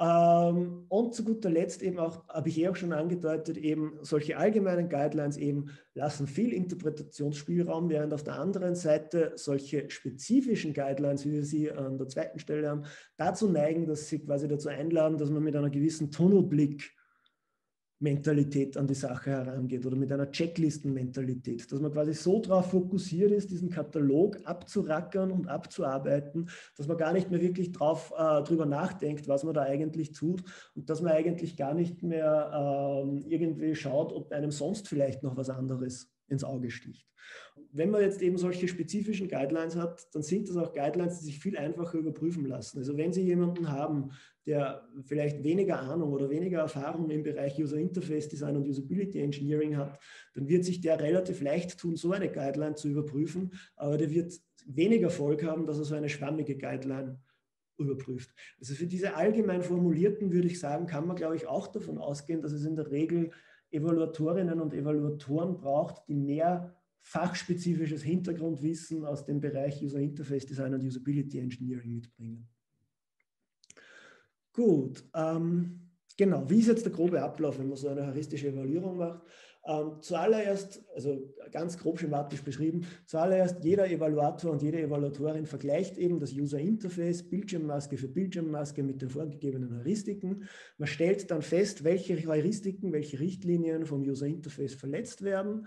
Ähm, und zu guter Letzt eben auch, habe ich eh auch schon angedeutet, eben solche allgemeinen Guidelines eben lassen viel Interpretationsspielraum, während auf der anderen Seite solche spezifischen Guidelines, wie wir sie an der zweiten Stelle haben, dazu neigen, dass sie quasi dazu einladen, dass man mit einer gewissen Tunnelblick Mentalität an die Sache herangeht oder mit einer Checklisten-Mentalität, dass man quasi so darauf fokussiert ist, diesen Katalog abzurackern und abzuarbeiten, dass man gar nicht mehr wirklich drauf, äh, nachdenkt, was man da eigentlich tut und dass man eigentlich gar nicht mehr äh, irgendwie schaut, ob einem sonst vielleicht noch was anderes ins Auge sticht. Wenn man jetzt eben solche spezifischen Guidelines hat, dann sind das auch Guidelines, die sich viel einfacher überprüfen lassen. Also wenn Sie jemanden haben, der vielleicht weniger Ahnung oder weniger Erfahrung im Bereich User Interface Design und Usability Engineering hat, dann wird sich der relativ leicht tun, so eine Guideline zu überprüfen, aber der wird weniger Erfolg haben, dass er so eine schwammige Guideline überprüft. Also für diese allgemein formulierten, würde ich sagen, kann man, glaube ich, auch davon ausgehen, dass es in der Regel Evaluatorinnen und Evaluatoren braucht, die mehr fachspezifisches Hintergrundwissen aus dem Bereich User Interface Design und Usability Engineering mitbringen. Gut, ähm, genau. Wie ist jetzt der grobe Ablauf, wenn man so eine heuristische Evaluierung macht? Ähm, zuallererst, also ganz grob schematisch beschrieben, zuallererst jeder Evaluator und jede Evaluatorin vergleicht eben das User Interface Bildschirmmaske für Bildschirmmaske mit den vorgegebenen Heuristiken. Man stellt dann fest, welche Heuristiken, welche Richtlinien vom User Interface verletzt werden.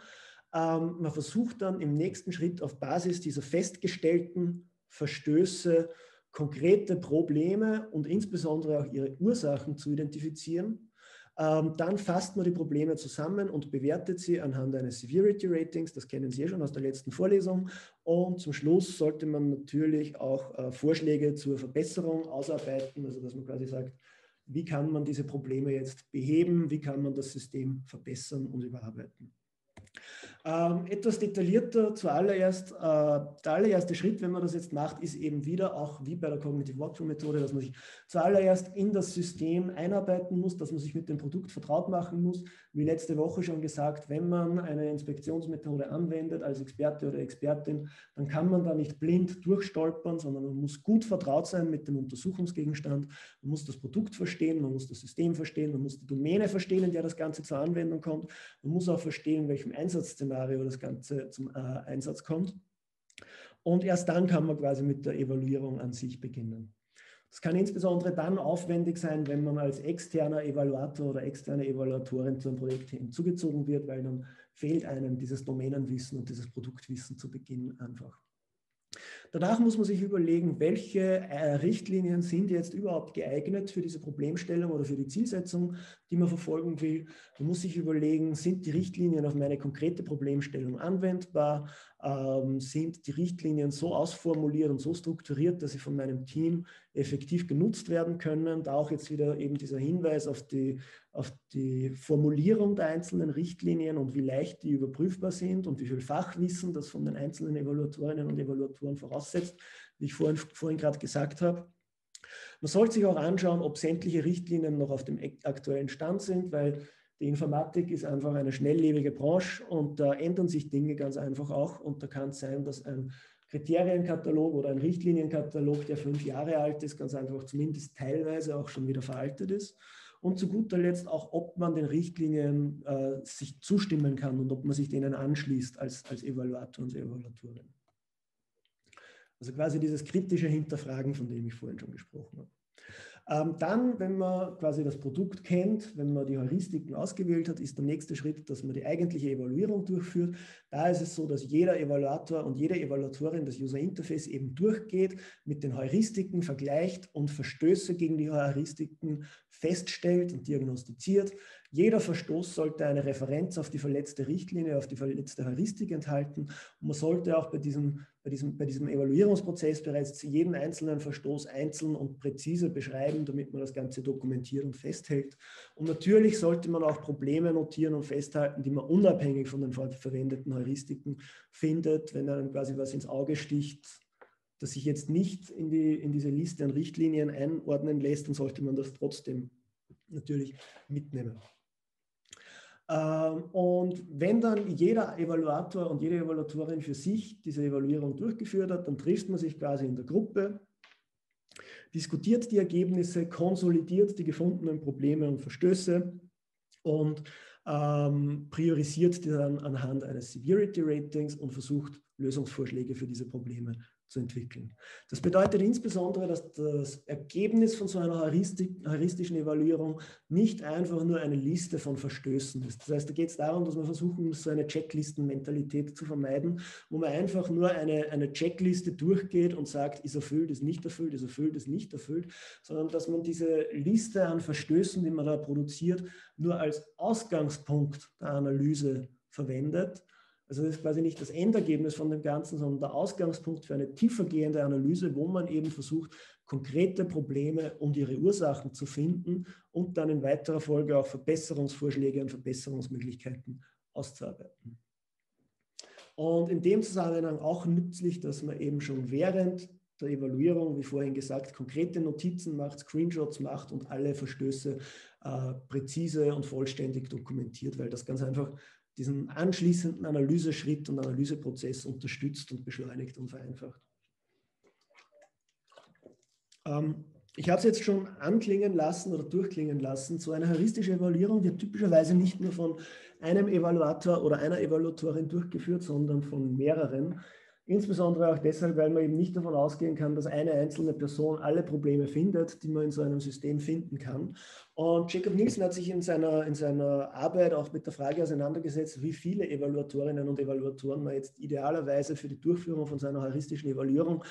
Ähm, man versucht dann im nächsten Schritt auf Basis dieser festgestellten Verstöße konkrete Probleme und insbesondere auch ihre Ursachen zu identifizieren ähm, dann fasst man die Probleme zusammen und bewertet sie anhand eines Severity Ratings. Das kennen Sie ja schon aus der letzten Vorlesung. Und zum Schluss sollte man natürlich auch äh, Vorschläge zur Verbesserung ausarbeiten, also dass man quasi sagt, wie kann man diese Probleme jetzt beheben, wie kann man das System verbessern und überarbeiten. Ähm, etwas detaillierter zuallererst, äh, der allererste Schritt, wenn man das jetzt macht, ist eben wieder auch wie bei der Cognitive Walkthrough Methode, dass man sich zuallererst in das System einarbeiten muss, dass man sich mit dem Produkt vertraut machen muss. Wie letzte Woche schon gesagt, wenn man eine Inspektionsmethode anwendet als Experte oder Expertin, dann kann man da nicht blind durchstolpern, sondern man muss gut vertraut sein mit dem Untersuchungsgegenstand. Man muss das Produkt verstehen, man muss das System verstehen, man muss die Domäne verstehen, in der das Ganze zur Anwendung kommt. Man muss auch verstehen, in welchem Einsatzzentrum Szenario das Ganze zum äh, Einsatz kommt. Und erst dann kann man quasi mit der Evaluierung an sich beginnen. Das kann insbesondere dann aufwendig sein, wenn man als externer Evaluator oder externe Evaluatorin zu einem Projekt hinzugezogen wird, weil dann fehlt einem dieses Domänenwissen und dieses Produktwissen zu Beginn einfach. Danach muss man sich überlegen, welche äh, Richtlinien sind jetzt überhaupt geeignet für diese Problemstellung oder für die Zielsetzung, die man verfolgen will. Man muss sich überlegen, sind die Richtlinien auf meine konkrete Problemstellung anwendbar? Ähm, sind die Richtlinien so ausformuliert und so strukturiert, dass sie von meinem Team effektiv genutzt werden können? Da auch jetzt wieder eben dieser Hinweis auf die auf die Formulierung der einzelnen Richtlinien und wie leicht die überprüfbar sind und wie viel Fachwissen das von den einzelnen Evaluatorinnen und Evaluatoren voraussetzt, wie ich vorhin, vorhin gerade gesagt habe. Man sollte sich auch anschauen, ob sämtliche Richtlinien noch auf dem aktuellen Stand sind, weil die Informatik ist einfach eine schnelllebige Branche und da ändern sich Dinge ganz einfach auch. Und da kann es sein, dass ein Kriterienkatalog oder ein Richtlinienkatalog, der fünf Jahre alt ist, ganz einfach zumindest teilweise auch schon wieder veraltet ist und zu guter Letzt auch, ob man den Richtlinien äh, sich zustimmen kann und ob man sich denen anschließt als, als Evaluator und Evaluatorin. Also quasi dieses kritische Hinterfragen, von dem ich vorhin schon gesprochen habe. Ähm, dann, wenn man quasi das Produkt kennt, wenn man die Heuristiken ausgewählt hat, ist der nächste Schritt, dass man die eigentliche Evaluierung durchführt. Da ist es so, dass jeder Evaluator und jede Evaluatorin das User Interface eben durchgeht, mit den Heuristiken vergleicht und Verstöße gegen die Heuristiken feststellt und diagnostiziert. Jeder Verstoß sollte eine Referenz auf die verletzte Richtlinie, auf die verletzte Heuristik enthalten. Und man sollte auch bei diesem, bei, diesem, bei diesem Evaluierungsprozess bereits jeden einzelnen Verstoß einzeln und präzise beschreiben, damit man das Ganze dokumentiert und festhält. Und natürlich sollte man auch Probleme notieren und festhalten, die man unabhängig von den verwendeten Heuristiken findet, wenn einem quasi was ins Auge sticht, das sich jetzt nicht in, die, in diese Liste an Richtlinien einordnen lässt, dann sollte man das trotzdem natürlich mitnehmen. Ähm, und wenn dann jeder Evaluator und jede Evaluatorin für sich diese Evaluierung durchgeführt hat, dann trifft man sich quasi in der Gruppe, diskutiert die Ergebnisse, konsolidiert die gefundenen Probleme und Verstöße und ähm, priorisiert die dann anhand eines Severity Ratings und versucht Lösungsvorschläge für diese Probleme zu entwickeln. Das bedeutet insbesondere, dass das Ergebnis von so einer heuristischen Evaluierung nicht einfach nur eine Liste von Verstößen ist. Das heißt, da geht es darum, dass man versuchen muss, so eine Checklistenmentalität zu vermeiden, wo man einfach nur eine, eine Checkliste durchgeht und sagt, ist erfüllt, ist nicht erfüllt, ist erfüllt, ist nicht erfüllt, sondern dass man diese Liste an Verstößen, die man da produziert, nur als Ausgangspunkt der Analyse verwendet Also das ist quasi nicht das Endergebnis von dem Ganzen, sondern der Ausgangspunkt für eine tiefergehende Analyse, wo man eben versucht, konkrete Probleme und ihre Ursachen zu finden und dann in weiterer Folge auch Verbesserungsvorschläge und Verbesserungsmöglichkeiten auszuarbeiten. Und in dem Zusammenhang auch nützlich, dass man eben schon während der Evaluierung, wie vorhin gesagt, konkrete Notizen macht, Screenshots macht und alle Verstöße äh, präzise und vollständig dokumentiert, weil das ganz einfach diesen anschließenden Analyseschritt und Analyseprozess unterstützt und beschleunigt und vereinfacht. Ähm, ich habe es jetzt schon anklingen lassen oder durchklingen lassen. So eine heuristische Evaluierung wird typischerweise nicht nur von einem Evaluator oder einer Evaluatorin durchgeführt, sondern von mehreren. Insbesondere auch deshalb, weil man eben nicht davon ausgehen kann, dass eine einzelne Person alle Probleme findet, die man in so einem System finden kann. Und Jacob Nielsen hat sich in seiner, in seiner Arbeit auch mit der Frage auseinandergesetzt, wie viele Evaluatorinnen und Evaluatoren man jetzt idealerweise für die Durchführung von seiner heuristischen Evaluierung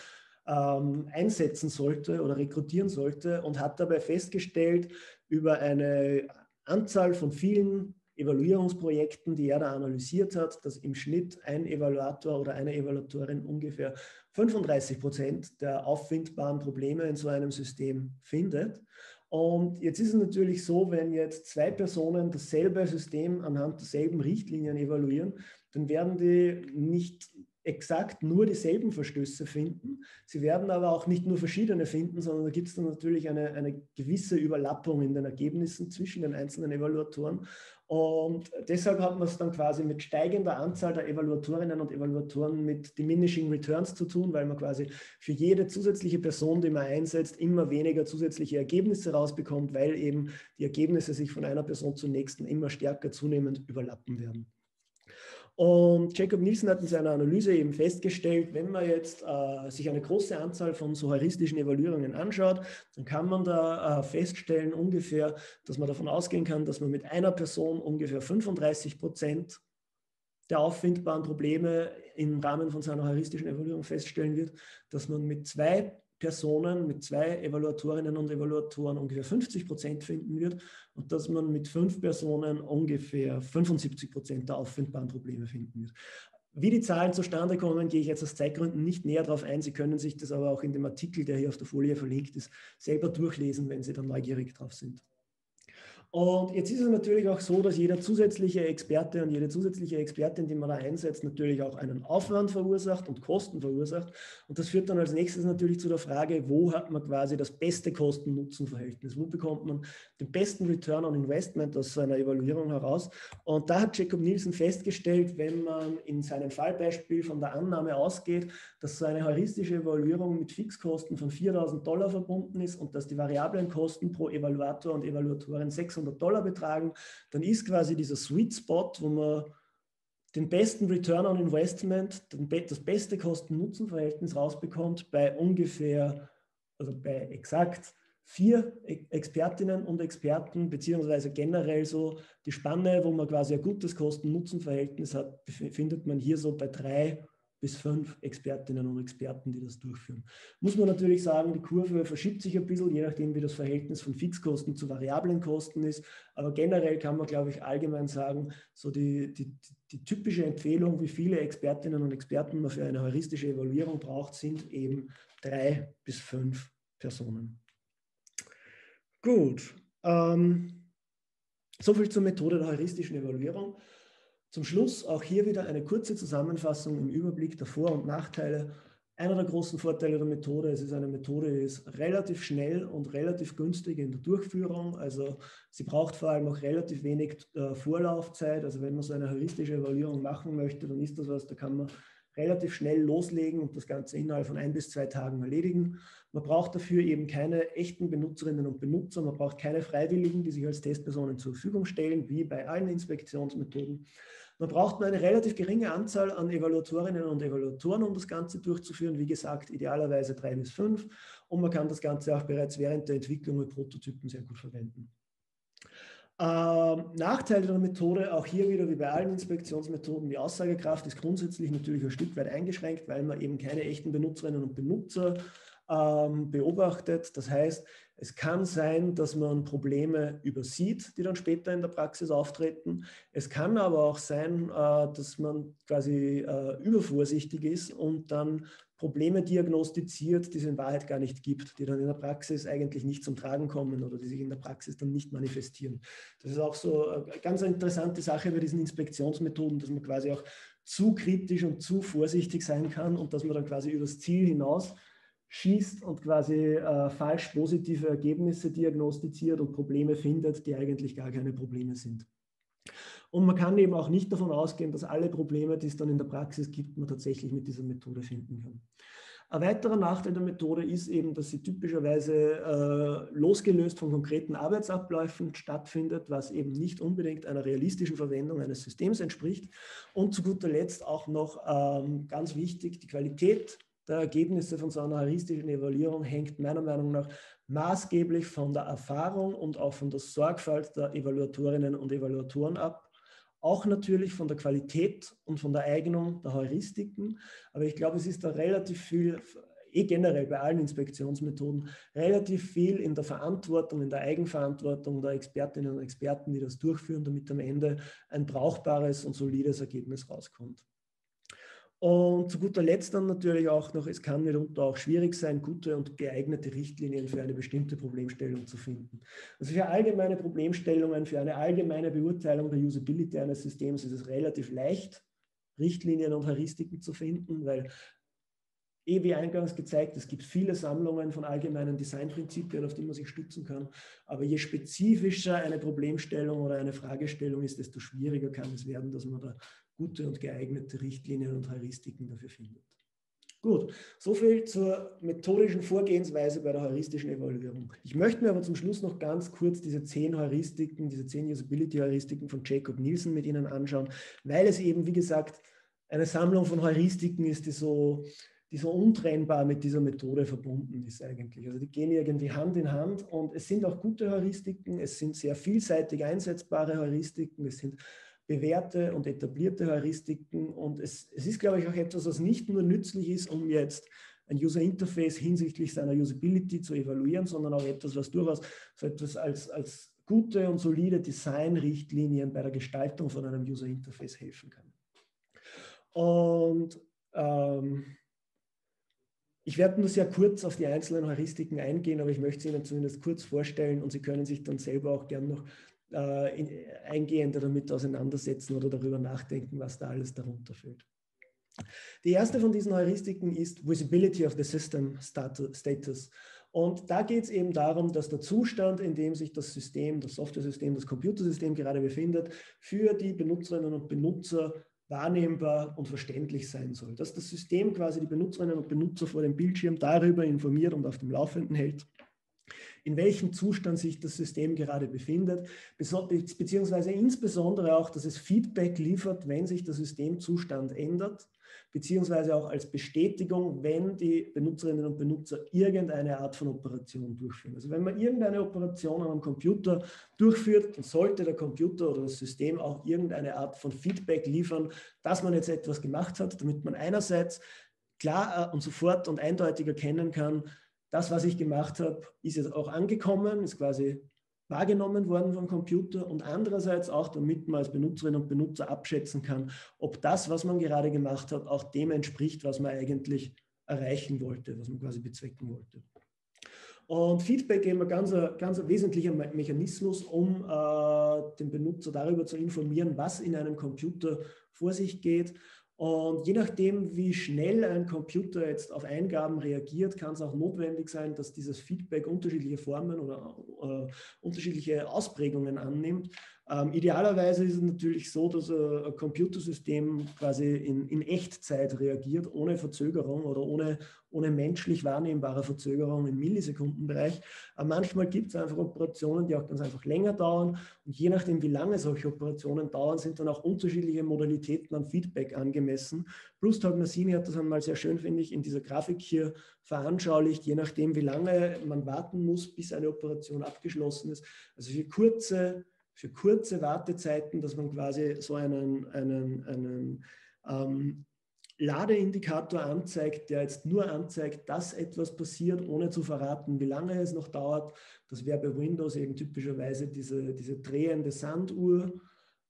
ähm, einsetzen sollte oder rekrutieren sollte und hat dabei festgestellt, über eine Anzahl von vielen Evaluierungsprojekten, die er da analysiert hat, dass im Schnitt ein Evaluator oder eine Evaluatorin ungefähr 35 Prozent der auffindbaren Probleme in so einem System findet. Und jetzt ist es natürlich so, wenn jetzt zwei Personen dasselbe System anhand derselben Richtlinien evaluieren, dann werden die nicht exakt nur dieselben Verstöße finden. Sie werden aber auch nicht nur verschiedene finden, sondern da gibt es dann natürlich eine, eine gewisse Überlappung in den Ergebnissen zwischen den einzelnen Evaluatoren. Und deshalb hat man es dann quasi mit steigender Anzahl der Evaluatorinnen und Evaluatoren mit diminishing returns zu tun, weil man quasi für jede zusätzliche Person, die man einsetzt, immer weniger zusätzliche Ergebnisse rausbekommt, weil eben die Ergebnisse sich von einer Person zur nächsten immer stärker zunehmend überlappen werden. Und Jacob Nielsen hat in seiner Analyse eben festgestellt, wenn man jetzt äh, sich eine große Anzahl von so heuristischen Evaluierungen anschaut, dann kann man da äh, feststellen ungefähr, dass man davon ausgehen kann, dass man mit einer Person ungefähr 35 Prozent der auffindbaren Probleme im Rahmen von seiner heuristischen Evaluierung feststellen wird, dass man mit zwei Personen, mit zwei Evaluatorinnen und Evaluatoren ungefähr 50 Prozent finden wird und dass man mit fünf Personen ungefähr 75 Prozent der auffindbaren Probleme finden wird. Wie die Zahlen zustande kommen, gehe ich jetzt aus Zeitgründen nicht näher darauf ein. Sie können sich das aber auch in dem Artikel, der hier auf der Folie verlinkt ist, selber durchlesen, wenn Sie dann neugierig drauf sind. Und jetzt ist es natürlich auch so, dass jeder zusätzliche Experte und jede zusätzliche Expertin, die man da einsetzt, natürlich auch einen Aufwand verursacht und Kosten verursacht. Und das führt dann als nächstes natürlich zu der Frage, wo hat man quasi das beste Kosten-Nutzen-Verhältnis? Wo bekommt man den besten Return on Investment aus seiner Evaluierung heraus? Und da hat Jacob Nielsen festgestellt, wenn man in seinem Fallbeispiel von der Annahme ausgeht, dass so eine heuristische Evaluierung mit Fixkosten von 4000 Dollar verbunden ist und dass die variablen Kosten pro Evaluator und Evaluatorin 600 600 Dollar betragen, dann ist quasi dieser Sweet Spot, wo man den besten Return on Investment, das beste Kosten-Nutzen-Verhältnis rausbekommt bei ungefähr, also bei exakt vier Expertinnen und Experten, beziehungsweise generell so die Spanne, wo man quasi ein gutes Kosten-Nutzen-Verhältnis hat, findet man hier so bei drei bis fünf Expertinnen und Experten, die das durchführen. Muss man natürlich sagen, die Kurve verschiebt sich ein bisschen, je nachdem, wie das Verhältnis von Fixkosten zu variablen Kosten ist. Aber generell kann man, glaube ich, allgemein sagen, so die, die, die typische Empfehlung, wie viele Expertinnen und Experten man für eine heuristische Evaluierung braucht, sind eben drei bis fünf Personen. Gut. Ähm, soviel zur Methode der heuristischen Evaluierung. Zum Schluss auch hier wieder eine kurze Zusammenfassung im Überblick der Vor- und Nachteile. Einer der großen Vorteile der Methode, es ist eine Methode, die ist relativ schnell und relativ günstig in der Durchführung. Also sie braucht vor allem auch relativ wenig äh, Vorlaufzeit. Also wenn man so eine heuristische Evaluierung machen möchte, dann ist das was, da kann man relativ schnell loslegen und das Ganze innerhalb von ein bis zwei Tagen erledigen. Man braucht dafür eben keine echten Benutzerinnen und Benutzer, man braucht keine Freiwilligen, die sich als Testpersonen zur Verfügung stellen, wie bei allen Inspektionsmethoden. Man braucht nur eine relativ geringe Anzahl an Evaluatorinnen und Evaluatoren, um das Ganze durchzuführen. Wie gesagt, idealerweise drei bis fünf. Und man kann das Ganze auch bereits während der Entwicklung mit Prototypen sehr gut verwenden. Ähm, Nachteile der Methode, auch hier wieder wie bei allen Inspektionsmethoden, die Aussagekraft ist grundsätzlich natürlich ein Stück weit eingeschränkt, weil man eben keine echten Benutzerinnen und Benutzer ähm, beobachtet. Das heißt, es kann sein, dass man Probleme übersieht, die dann später in der Praxis auftreten. Es kann aber auch sein, äh, dass man quasi äh, übervorsichtig ist und dann Probleme diagnostiziert, die es in Wahrheit gar nicht gibt, die dann in der Praxis eigentlich nicht zum Tragen kommen oder die sich in der Praxis dann nicht manifestieren. Das ist auch so eine ganz interessante Sache bei diesen Inspektionsmethoden, dass man quasi auch zu kritisch und zu vorsichtig sein kann und dass man dann quasi übers Ziel hinaus schießt und quasi äh, falsch positive Ergebnisse diagnostiziert und Probleme findet, die eigentlich gar keine Probleme sind. Und man kann eben auch nicht davon ausgehen, dass alle Probleme, die es dann in der Praxis gibt, man tatsächlich mit dieser Methode finden kann. Ein weiterer Nachteil der Methode ist eben, dass sie typischerweise äh, losgelöst von konkreten Arbeitsabläufen stattfindet, was eben nicht unbedingt einer realistischen Verwendung eines Systems entspricht. Und zu guter Letzt auch noch ähm, ganz wichtig, die Qualität der Ergebnisse von so einer heuristischen Evaluierung hängt meiner Meinung nach maßgeblich von der Erfahrung und auch von der Sorgfalt der Evaluatorinnen und Evaluatoren ab. Auch natürlich von der Qualität und von der Eignung der Heuristiken. Aber ich glaube, es ist da relativ viel, eh generell bei allen Inspektionsmethoden, relativ viel in der Verantwortung, in der Eigenverantwortung der Expertinnen und Experten, die das durchführen, damit am Ende ein brauchbares und solides Ergebnis rauskommt. Und zu guter Letzt dann natürlich auch noch, es kann mitunter auch schwierig sein, gute und geeignete Richtlinien für eine bestimmte Problemstellung zu finden. Also für allgemeine Problemstellungen, für eine allgemeine Beurteilung der Usability eines Systems ist es relativ leicht, Richtlinien und Heuristiken zu finden, weil eh wie eingangs gezeigt, es gibt viele Sammlungen von allgemeinen Designprinzipien, auf die man sich stützen kann. Aber je spezifischer eine Problemstellung oder eine Fragestellung ist, desto schwieriger kann es werden, dass man da gute und geeignete Richtlinien und Heuristiken dafür findet. Gut, soviel zur methodischen Vorgehensweise bei der heuristischen Evaluierung. Ich möchte mir aber zum Schluss noch ganz kurz diese zehn Heuristiken, diese zehn Usability-Heuristiken von Jacob Nielsen mit Ihnen anschauen, weil es eben, wie gesagt, eine Sammlung von Heuristiken ist, die so, die so untrennbar mit dieser Methode verbunden ist eigentlich. Also die gehen irgendwie Hand in Hand und es sind auch gute Heuristiken, es sind sehr vielseitig einsetzbare Heuristiken, es sind bewährte und etablierte Heuristiken. Und es, es ist, glaube ich, auch etwas, was nicht nur nützlich ist, um jetzt ein User Interface hinsichtlich seiner Usability zu evaluieren, sondern auch etwas, was durchaus so etwas als, als gute und solide Designrichtlinien bei der Gestaltung von einem User Interface helfen kann. Und ähm, ich werde nur sehr kurz auf die einzelnen Heuristiken eingehen, aber ich möchte sie Ihnen zumindest kurz vorstellen und Sie können sich dann selber auch gern noch äh, in, eingehender damit auseinandersetzen oder darüber nachdenken, was da alles darunter fällt. Die erste von diesen Heuristiken ist Visibility of the System Status. Und da geht es eben darum, dass der Zustand, in dem sich das System, das Software-System, das Computersystem gerade befindet, für die Benutzerinnen und Benutzer wahrnehmbar und verständlich sein soll. Dass das System quasi die Benutzerinnen und Benutzer vor dem Bildschirm darüber informiert und auf dem Laufenden hält, in welchem Zustand sich das System gerade befindet, beziehungsweise insbesondere auch, dass es Feedback liefert, wenn sich der Systemzustand ändert, beziehungsweise auch als Bestätigung, wenn die Benutzerinnen und Benutzer irgendeine Art von Operation durchführen. Also wenn man irgendeine Operation an einem Computer durchführt, dann sollte der Computer oder das System auch irgendeine Art von Feedback liefern, dass man jetzt etwas gemacht hat, damit man einerseits klar und sofort und eindeutig erkennen kann, das, was ich gemacht habe, ist jetzt auch angekommen, ist quasi wahrgenommen worden vom Computer und andererseits auch, damit man als Benutzerin und Benutzer abschätzen kann, ob das, was man gerade gemacht hat, auch dem entspricht, was man eigentlich erreichen wollte, was man quasi bezwecken wollte. Und Feedback ist ein ganz, ganz wesentlicher Mechanismus, um äh, den Benutzer darüber zu informieren, was in einem Computer vor sich geht und je nachdem, wie schnell ein Computer jetzt auf Eingaben reagiert, kann es auch notwendig sein, dass dieses Feedback unterschiedliche Formen oder äh, unterschiedliche Ausprägungen annimmt. Ähm, idealerweise ist es natürlich so, dass ein, Computersystem quasi in, in, Echtzeit reagiert, ohne Verzögerung oder ohne, ohne menschlich wahrnehmbare Verzögerung im Millisekundenbereich. Aber manchmal gibt es einfach Operationen, die auch ganz einfach länger dauern. Und je nachdem, wie lange solche Operationen dauern, sind dann auch unterschiedliche Modalitäten an Feedback angemessen. Plus Tognassini hat das einmal sehr schön, finde ich, in dieser Grafik hier veranschaulicht, je nachdem, wie lange man warten muss, bis eine Operation abgeschlossen ist. Also für kurze für kurze Wartezeiten, dass man quasi so einen, einen, einen ähm, Ladeindikator anzeigt, der jetzt nur anzeigt, dass etwas passiert, ohne zu verraten, wie lange es noch dauert. Das wäre bei Windows eben typischerweise diese, diese drehende Sanduhr.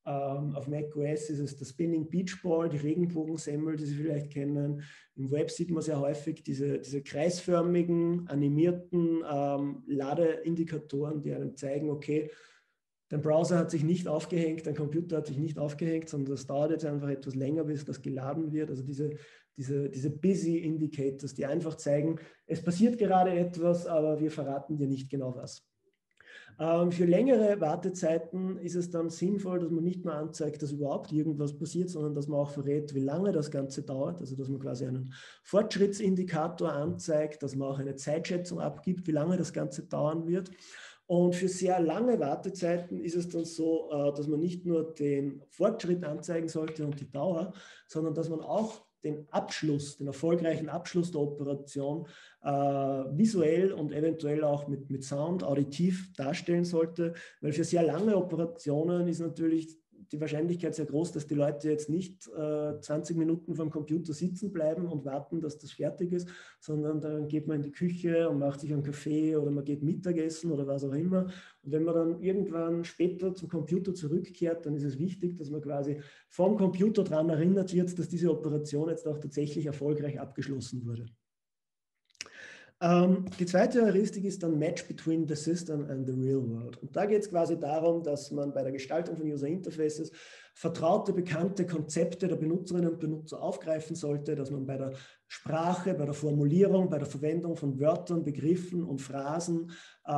Ähm, auf macOS ist es der Spinning Beach Ball, die Regenbogensemmel, die Sie vielleicht kennen. Im Web sieht man sehr häufig diese, diese kreisförmigen, animierten ähm, Ladeindikatoren, die einem zeigen, okay, Dein Browser hat sich nicht aufgehängt, dein Computer hat sich nicht aufgehängt, sondern das dauert jetzt einfach etwas länger, bis das geladen wird. Also diese, diese, diese Busy Indicators, die einfach zeigen, es passiert gerade etwas, aber wir verraten dir nicht genau was. Ähm, für längere Wartezeiten ist es dann sinnvoll, dass man nicht nur anzeigt, dass überhaupt irgendwas passiert, sondern dass man auch verrät, wie lange das Ganze dauert. Also dass man quasi einen Fortschrittsindikator anzeigt, dass man auch eine Zeitschätzung abgibt, wie lange das Ganze dauern wird. Und für sehr lange Wartezeiten ist es dann so, äh, dass man nicht nur den Fortschritt anzeigen sollte und die Dauer, sondern dass man auch den Abschluss, den erfolgreichen Abschluss der Operation äh, visuell und eventuell auch mit, mit Sound auditiv darstellen sollte, weil für sehr lange Operationen ist natürlich die Wahrscheinlichkeit sehr groß, dass die Leute jetzt nicht äh, 20 Minuten vom Computer sitzen bleiben und warten, dass das fertig ist, sondern dann geht man in die Küche und macht sich einen Kaffee oder man geht Mittagessen oder was auch immer. Und wenn man dann irgendwann später zum Computer zurückkehrt, dann ist es wichtig, dass man quasi vom Computer daran erinnert wird, dass diese Operation jetzt auch tatsächlich erfolgreich abgeschlossen wurde. Ähm, die zweite Heuristik ist dann Match between the system and the real world. Und da geht es quasi darum, dass man bei der Gestaltung von User Interfaces vertraute, bekannte Konzepte der Benutzerinnen und Benutzer aufgreifen sollte, dass man bei der Sprache, bei der Formulierung, bei der Verwendung von Wörtern, Begriffen und Phrasen ähm,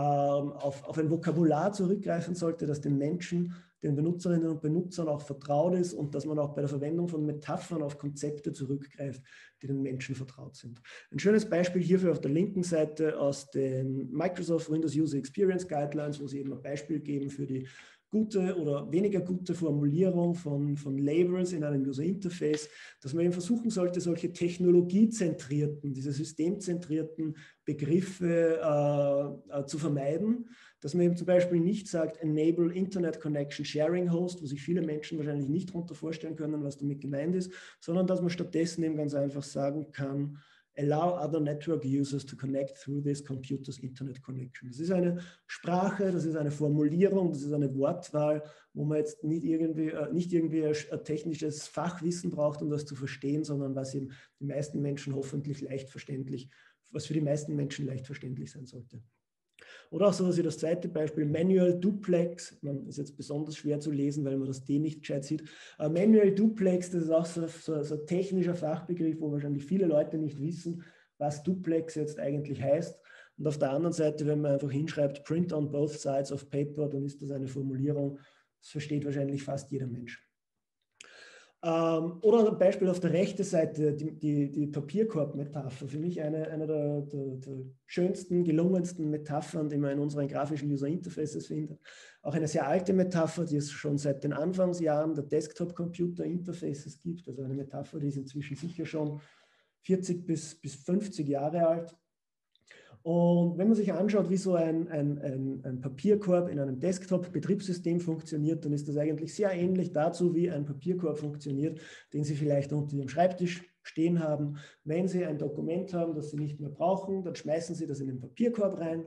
auf, auf ein Vokabular zurückgreifen sollte, das den Menschen den Benutzerinnen und Benutzern auch vertraut ist und dass man auch bei der Verwendung von Metaphern auf Konzepte zurückgreift, die den Menschen vertraut sind. Ein schönes Beispiel hierfür auf der linken Seite aus den Microsoft Windows User Experience Guidelines, wo sie eben ein Beispiel geben für die gute oder weniger gute Formulierung von, von Labels in einem User Interface, dass man eben versuchen sollte, solche technologiezentrierten, diese systemzentrierten Begriffe äh, äh, zu vermeiden, dass man eben zum Beispiel nicht sagt, enable Internet Connection Sharing Host, wo sich viele Menschen wahrscheinlich nicht darunter vorstellen können, was damit gemeint ist, sondern dass man stattdessen eben ganz einfach sagen kann, allow other network users to connect through this computer's internet connection. Das ist eine Sprache, das ist eine Formulierung, das ist eine Wortwahl, wo man jetzt nicht irgendwie, äh, nicht irgendwie ein, technisches Fachwissen braucht, um das zu verstehen, sondern was eben die meisten Menschen hoffentlich leicht verständlich, was für die meisten Menschen leicht verständlich sein sollte. Oder auch so wie das zweite Beispiel, Manual Duplex. Man ist jetzt besonders schwer zu lesen, weil man das D nicht gescheit sieht. Uh, Manual Duplex, das ist auch so, so, so ein technischer Fachbegriff, wo wahrscheinlich viele Leute nicht wissen, was Duplex jetzt eigentlich heißt. Und auf der anderen Seite, wenn man einfach hinschreibt, print on both sides of paper, dann ist das eine Formulierung, das versteht wahrscheinlich fast jeder Mensch. Ähm, oder ein Beispiel auf der rechten Seite, die, die, die Papierkorb-Metapher. Für mich eine, eine der, der, der, schönsten, gelungensten Metaphern, die man in unseren grafischen User Interfaces findet. Auch eine sehr alte Metapher, die es schon seit den Anfangsjahren der Desktop-Computer-Interfaces gibt. Also eine Metapher, die ist inzwischen sicher schon 40 bis, bis 50 Jahre alt. Und wenn man sich anschaut, wie so ein, ein, ein, ein Papierkorb in einem Desktop-Betriebssystem funktioniert, dann ist das eigentlich sehr ähnlich dazu, wie ein Papierkorb funktioniert, den Sie vielleicht unter Ihrem Schreibtisch stehen haben. Wenn Sie ein Dokument haben, das Sie nicht mehr brauchen, dann schmeißen Sie das in den Papierkorb rein.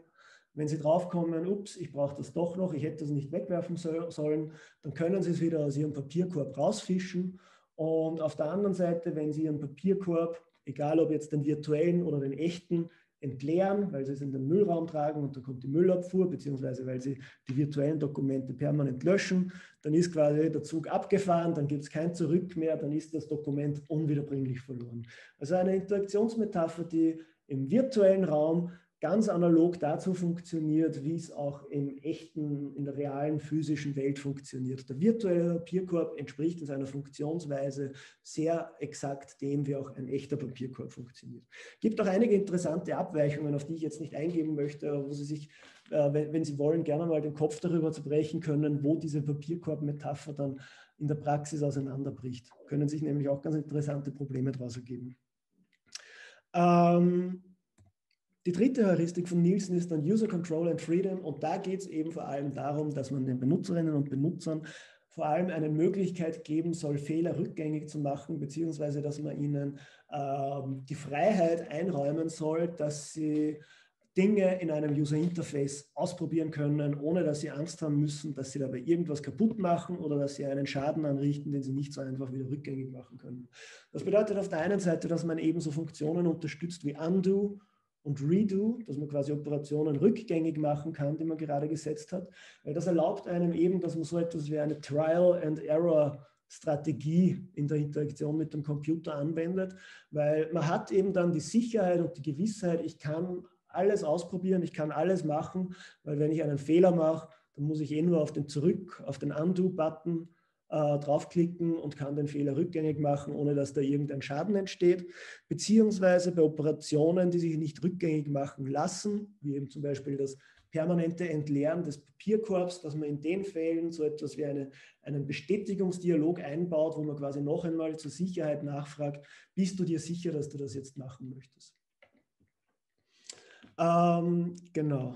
Wenn Sie draufkommen, ups, ich brauche das doch noch, ich hätte das nicht wegwerfen sollen, dann können Sie es wieder aus Ihrem Papierkorb rausfischen. Und auf der anderen Seite, wenn Sie Ihren Papierkorb, egal ob jetzt den virtuellen oder den echten, entleeren, weil sie es in den Müllraum tragen und dann kommt die Müllabfuhr, beziehungsweise weil sie die virtuellen Dokumente permanent löschen. Dann ist quasi der Zug abgefahren, dann gibt es kein Zurück mehr, dann ist das Dokument unwiederbringlich verloren. Also eine Interaktionsmetapher, die im virtuellen Raum ganz analog dazu funktioniert, wie es auch im echten, in der realen physischen Welt funktioniert. Der virtuelle Papierkorb entspricht in seiner Funktionsweise sehr exakt dem, wie auch ein echter Papierkorb funktioniert. Es gibt auch einige interessante Abweichungen, auf die ich jetzt nicht eingehen möchte, wo Sie sich, äh, wenn, Sie wollen, gerne mal den Kopf darüber zerbrechen können, wo diese Papierkorb-Metapher dann in der Praxis auseinanderbricht. Können sich nämlich auch ganz interessante Probleme daraus ergeben. Ähm, die dritte Heuristik von Nielsen ist dann User Control and Freedom und da geht es eben vor allem darum, dass man den Benutzerinnen und Benutzern vor allem eine Möglichkeit geben soll, Fehler rückgängig zu machen, beziehungsweise dass man ihnen äh, die Freiheit einräumen soll, dass sie Dinge in einem User Interface ausprobieren können, ohne dass sie Angst haben müssen, dass sie dabei irgendwas kaputt machen oder dass sie einen Schaden anrichten, den sie nicht so einfach wieder rückgängig machen können. Das bedeutet auf der einen Seite, dass man ebenso Funktionen unterstützt wie Undo und Redo, dass man quasi Operationen rückgängig machen kann, die man gerade gesetzt hat, weil das erlaubt einem eben, dass man so etwas wie eine Trial and Error Strategie in der Interaktion mit dem Computer anwendet, weil man hat eben dann die Sicherheit und die Gewissheit, ich kann alles ausprobieren, ich kann alles machen, weil wenn ich einen Fehler mache, dann muss ich eh nur auf den Zurück, auf den Undo-Button äh, draufklicken und kann den Fehler rückgängig machen, ohne dass da irgendein Schaden entsteht. Beziehungsweise bei Operationen, die sich nicht rückgängig machen lassen, wie eben zum Beispiel das permanente Entleeren des Papierkorbs, dass man in den Fällen so etwas wie eine, einen Bestätigungsdialog einbaut, wo man quasi noch einmal zur Sicherheit nachfragt, bist du dir sicher, dass du das jetzt machen möchtest? Ähm, genau.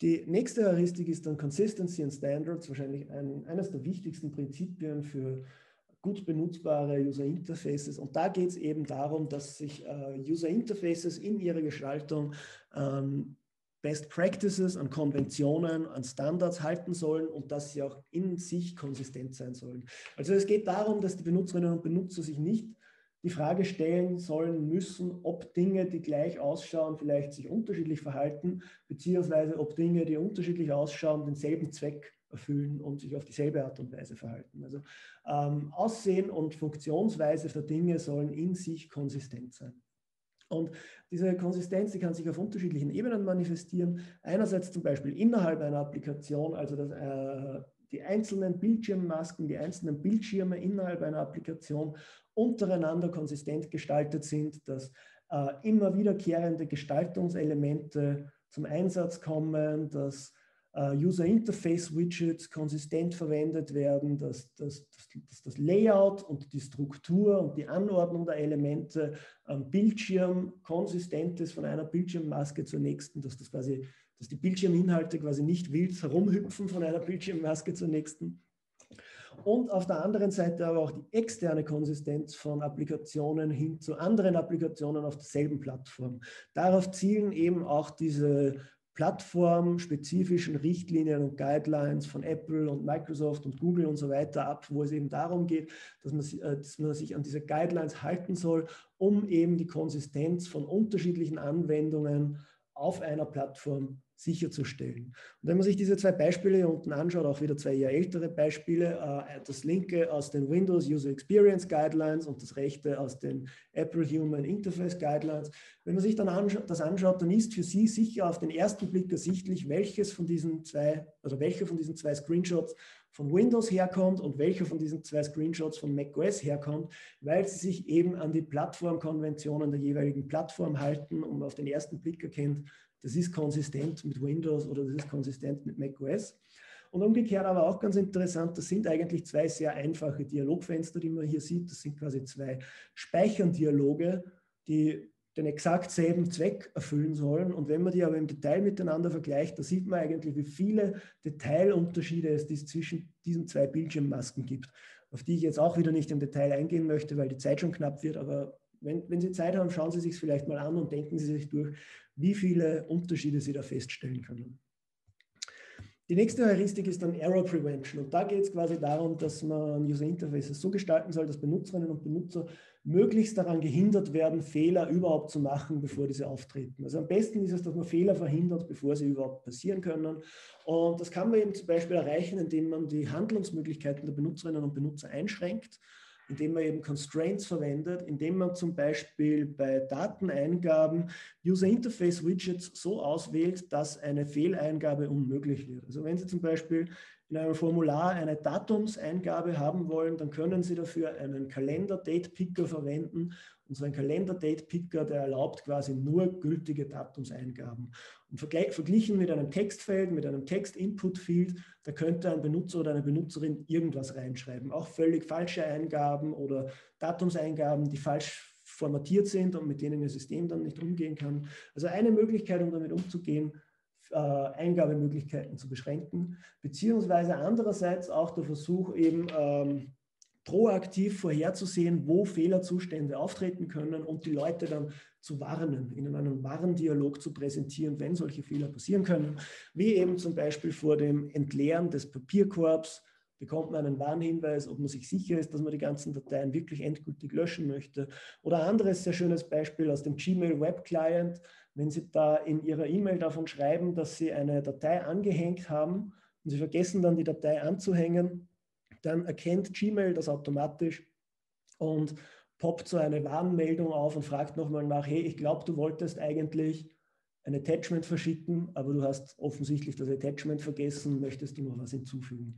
Die nächste Heuristik ist dann Consistency and Standards, wahrscheinlich ein, eines der wichtigsten Prinzipien für gut benutzbare User Interfaces. Und da geht es eben darum, dass sich äh, User Interfaces in ihrer Gestaltung ähm, Best Practices, an Konventionen, an Standards halten sollen und dass sie auch in sich konsistent sein sollen. Also es geht darum, dass die Benutzerinnen und Benutzer sich nicht die Frage stellen sollen müssen, ob Dinge, die gleich ausschauen, vielleicht sich unterschiedlich verhalten, beziehungsweise ob Dinge, die unterschiedlich ausschauen, denselben Zweck erfüllen und sich auf dieselbe Art und Weise verhalten. Also ähm, Aussehen und Funktionsweise der Dinge sollen in sich konsistent sein. Und diese Konsistenz, die kann sich auf unterschiedlichen Ebenen manifestieren. Einerseits zum Beispiel innerhalb einer Applikation, also dass äh, die einzelnen Bildschirmmasken, die einzelnen Bildschirme innerhalb einer Applikation untereinander konsistent gestaltet sind, dass äh, immer wiederkehrende Gestaltungselemente zum Einsatz kommen, dass äh, User Interface Widgets konsistent verwendet werden, dass, dass, dass, das Layout und die Struktur und die Anordnung der Elemente am Bildschirm konsistent ist von einer Bildschirmmaske zur nächsten, dass das quasi, dass die Bildschirminhalte quasi nicht wild herumhüpfen von einer Bildschirmmaske zur nächsten. Und auf der anderen Seite aber auch die externe Konsistenz von Applikationen hin zu anderen Applikationen auf derselben Plattform. Darauf zielen eben auch diese plattformspezifischen Richtlinien und Guidelines von Apple und Microsoft und Google und so weiter ab, wo es eben darum geht, dass man, äh, dass man sich an diese Guidelines halten soll, um eben die Konsistenz von unterschiedlichen Anwendungen auf einer Plattform sicherzustellen. Und wenn man sich diese zwei Beispiele hier unten anschaut, auch wieder zwei eher ältere Beispiele, äh, das linke aus den Windows User Experience Guidelines und das rechte aus den Apple Human Interface Guidelines. Wenn man sich dann das anschaut, dann ist für Sie sicher auf den ersten Blick ersichtlich, welches von diesen zwei, also welcher von diesen zwei Screenshots von Windows herkommt und welcher von diesen zwei Screenshots von macOS herkommt, weil sie sich eben an die Plattformkonventionen der jeweiligen Plattform halten und auf den ersten Blick erkennt, das ist konsistent mit Windows oder das ist konsistent mit macOS. Und umgekehrt aber auch ganz interessant, das sind eigentlich zwei sehr einfache Dialogfenster, die man hier sieht. Das sind quasi zwei Speicherndialoge, die den exakt selben Zweck erfüllen sollen. Und wenn man die aber im Detail miteinander vergleicht, da sieht man eigentlich, wie viele Detailunterschiede es zwischen diesen zwei Bildschirmmasken gibt, auf die ich jetzt auch wieder nicht im Detail eingehen möchte, weil die Zeit schon knapp wird. Aber wenn, wenn Sie Zeit haben, schauen Sie sich vielleicht mal an und denken Sie sich durch, wie viele Unterschiede Sie da feststellen können. Die nächste Heuristik ist dann Error Prevention. Und da geht es quasi darum, dass man User Interfaces so gestalten soll, dass Benutzerinnen und Benutzer möglichst daran gehindert werden, Fehler überhaupt zu machen, bevor diese auftreten. Also am besten ist es, dass man Fehler verhindert, bevor sie überhaupt passieren können. Und das kann man eben zum Beispiel erreichen, indem man die Handlungsmöglichkeiten der Benutzerinnen und Benutzer einschränkt indem man eben Constraints verwendet, indem man zum Beispiel bei Dateneingaben User Interface Widgets so auswählt, dass eine Fehleingabe unmöglich wird. Also wenn Sie zum Beispiel in einem Formular eine Datumseingabe haben wollen, dann können Sie dafür einen Kalender-Date-Picker verwenden. Und so ein Kalender-Date-Picker, der erlaubt quasi nur gültige Datumseingaben. Und verglichen mit einem Textfeld, mit einem Text-Input-Field, da könnte ein Benutzer oder eine Benutzerin irgendwas reinschreiben. Auch völlig falsche Eingaben oder Datumseingaben, die falsch formatiert sind und mit denen das System dann nicht umgehen kann. Also eine Möglichkeit, um damit umzugehen, äh, Eingabemöglichkeiten zu beschränken, beziehungsweise andererseits auch der Versuch eben ähm, proaktiv vorherzusehen, wo Fehlerzustände auftreten können und die Leute dann zu warnen, ihnen einen Warndialog zu präsentieren, wenn solche Fehler passieren können, wie eben zum Beispiel vor dem Entleeren des Papierkorbs bekommt man einen Warnhinweis, ob man sich sicher ist, dass man die ganzen Dateien wirklich endgültig löschen möchte. Oder ein anderes sehr schönes Beispiel aus dem Gmail Web Client, wenn Sie da in Ihrer E-Mail davon schreiben, dass Sie eine Datei angehängt haben und Sie vergessen dann die Datei anzuhängen, dann erkennt Gmail das automatisch und poppt so eine Warnmeldung auf und fragt nochmal nach, hey, ich glaube, du wolltest eigentlich ein Attachment verschicken, aber du hast offensichtlich das Attachment vergessen, möchtest du noch was hinzufügen.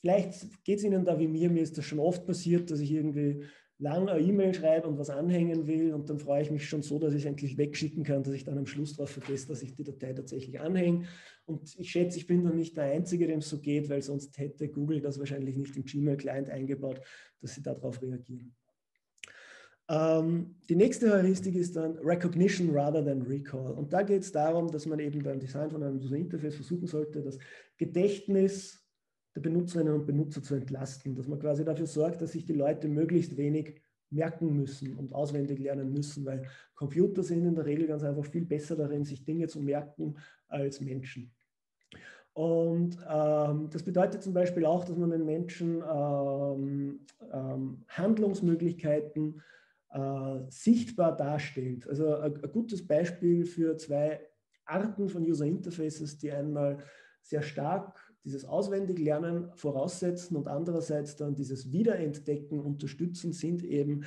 Vielleicht geht es Ihnen da wie mir, mir ist das schon oft passiert, dass ich irgendwie lang eine E-Mail schreibe und was anhängen will und dann freue ich mich schon so, dass ich es endlich wegschicken kann, dass ich dann am Schluss darauf vergesse, dass ich die Datei tatsächlich anhänge. Und ich schätze, ich bin dann nicht der Einzige, dem es so geht, weil sonst hätte Google das wahrscheinlich nicht im Gmail-Client eingebaut, dass sie darauf reagieren. Ähm, die nächste Heuristik ist dann Recognition rather than Recall. Und da geht es darum, dass man eben beim Design von einem User Interface versuchen sollte, das Gedächtnis der Benutzerinnen und Benutzer zu entlasten, dass man quasi dafür sorgt, dass sich die Leute möglichst wenig merken müssen und auswendig lernen müssen, weil Computer sind in der Regel ganz einfach viel besser darin, sich Dinge zu merken als Menschen. Und ähm, das bedeutet zum Beispiel auch, dass man den Menschen ähm, ähm, Handlungsmöglichkeiten äh, sichtbar darstellt. Also ein, ein, gutes Beispiel für zwei Arten von User Interfaces, die einmal sehr stark dieses Auswendiglernen voraussetzen und andererseits dann dieses Wiederentdecken unterstützen, sind eben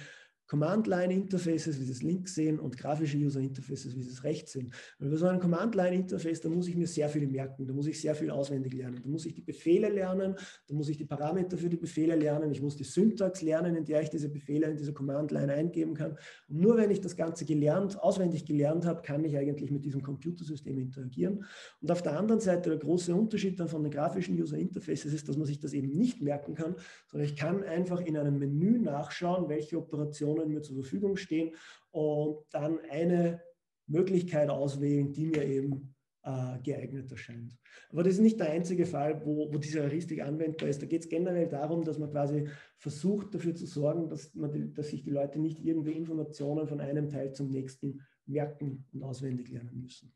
Command-Line-Interfaces, wie Sie es links sehen, und grafische User-Interfaces, wie Sie es rechts sehen. Weil bei so einem Command-Line-Interface, da muss ich mir sehr viel merken, da muss ich sehr viel auswendig lernen. Da muss ich die Befehle lernen, da muss ich die Parameter für die Befehle lernen, ich muss die Syntax lernen, in der ich diese Befehle in dieser Command-Line eingeben kann. Und nur wenn ich das Ganze gelernt, auswendig gelernt habe, kann ich eigentlich mit diesem Computersystem interagieren. Und auf der anderen Seite der große Unterschied dann von den grafischen User-Interfaces ist, dass man sich das eben nicht merken kann, sondern ich kann einfach in einem Menü nachschauen, welche Operationen Informationen mir zur Verfügung stehen und dann eine Möglichkeit auswählen, die mir eben äh, geeignet erscheint. Aber das ist nicht der einzige Fall, wo, wo diese Heuristik anwendbar ist. Da geht es generell darum, dass man quasi versucht, dafür zu sorgen, dass, man dass sich die Leute nicht irgendwie Informationen von einem Teil zum nächsten merken und auswendig lernen müssen.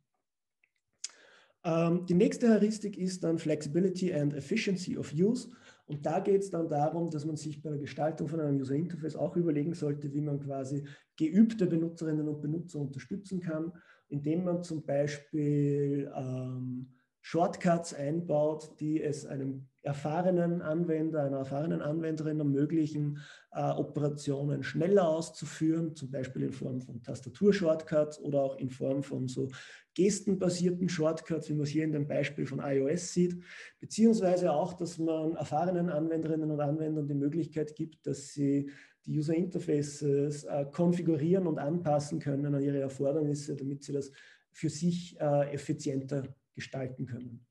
Ähm, die nächste Heuristik ist dann Flexibility and Efficiency of Use. Und da geht es dann darum, dass man sich bei der Gestaltung von einem User Interface auch überlegen sollte, wie man quasi geübte Benutzerinnen und Benutzer unterstützen kann, indem man zum Beispiel ähm, Shortcuts einbaut, die es einem erfahrenen Anwender, einer erfahrenen Anwenderin ermöglichen, äh, Operationen schneller auszuführen, zum Beispiel in Form von Tastatur-Shortcuts oder auch in Form von so gestenbasierten Shortcuts, wie man es hier in dem Beispiel von iOS sieht, beziehungsweise auch, dass man erfahrenen Anwenderinnen und Anwendern die Möglichkeit gibt, dass sie die User Interfaces äh, konfigurieren und anpassen können an ihre Erfordernisse, damit sie das für sich äh, effizienter gestalten können.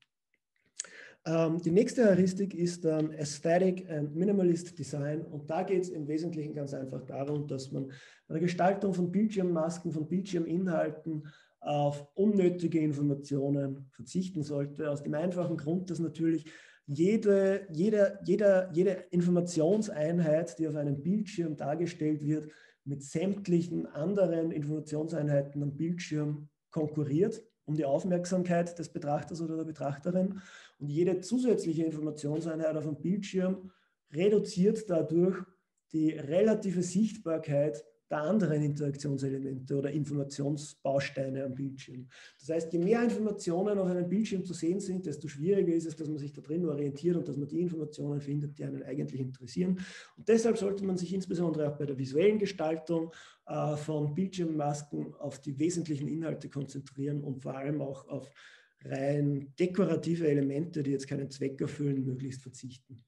Ähm, die nächste Heuristik ist dann Aesthetic and Minimalist Design und da geht es im Wesentlichen ganz einfach darum, dass man bei der Gestaltung von Bildschirmmasken, von Bildschirminhalten auf unnötige Informationen verzichten sollte, aus dem einfachen Grund, dass natürlich jede, jede, jede, jede Informationseinheit, die auf einem Bildschirm dargestellt wird, mit sämtlichen anderen Informationseinheiten am Bildschirm konkurriert um die Aufmerksamkeit des Betrachters oder der Betrachterin. Und jede zusätzliche Informationseinheit auf dem Bildschirm reduziert dadurch die relative Sichtbarkeit der anderen Interaktionselemente oder Informationsbausteine am Bildschirm. Das heißt, je mehr Informationen auf einem Bildschirm zu sehen sind, desto schwieriger ist es, dass man sich da drin orientiert und dass man die Informationen findet, die einen eigentlich interessieren. Und deshalb sollte man sich insbesondere auch bei der visuellen Gestaltung äh, von Bildschirmmasken auf die wesentlichen Inhalte konzentrieren und vor allem auch auf rein dekorative Elemente, die jetzt keinen Zweck erfüllen, möglichst verzichten.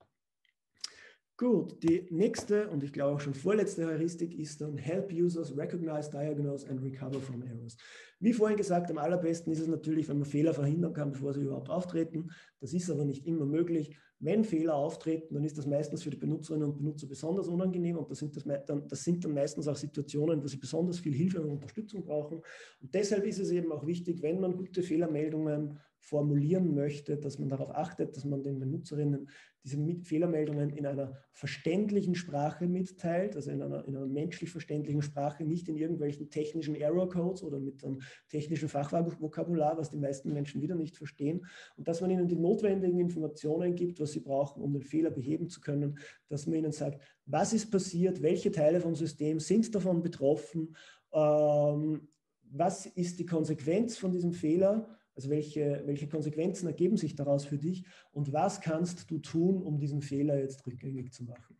Gut, die nächste und ich glaube auch schon vorletzte Heuristik ist dann Help Users Recognize, Diagnose and Recover from Errors. Wie vorhin gesagt, am allerbesten ist es natürlich, wenn man Fehler verhindern kann, bevor sie überhaupt auftreten. Das ist aber nicht immer möglich. Wenn Fehler auftreten, dann ist das meistens für die Benutzerinnen und Benutzer besonders unangenehm und das sind, das, dann, das sind dann meistens auch Situationen, wo sie besonders viel Hilfe und Unterstützung brauchen. Und deshalb ist es eben auch wichtig, wenn man gute Fehlermeldungen formulieren möchte, dass man darauf achtet, dass man den Benutzerinnen diese Fehlermeldungen in einer verständlichen Sprache mitteilt, also in einer, in einer menschlich verständlichen Sprache, nicht in irgendwelchen technischen Error Codes oder mit einem technischen Fachvokabular, was die meisten Menschen wieder nicht verstehen, und dass man ihnen die notwendigen Informationen gibt, was sie brauchen, um den Fehler beheben zu können, dass man ihnen sagt, was ist passiert, welche Teile vom System sind davon betroffen, ähm, was ist die Konsequenz von diesem Fehler also welche, welche Konsequenzen ergeben sich daraus für dich und was kannst du tun, um diesen Fehler jetzt rückgängig zu machen?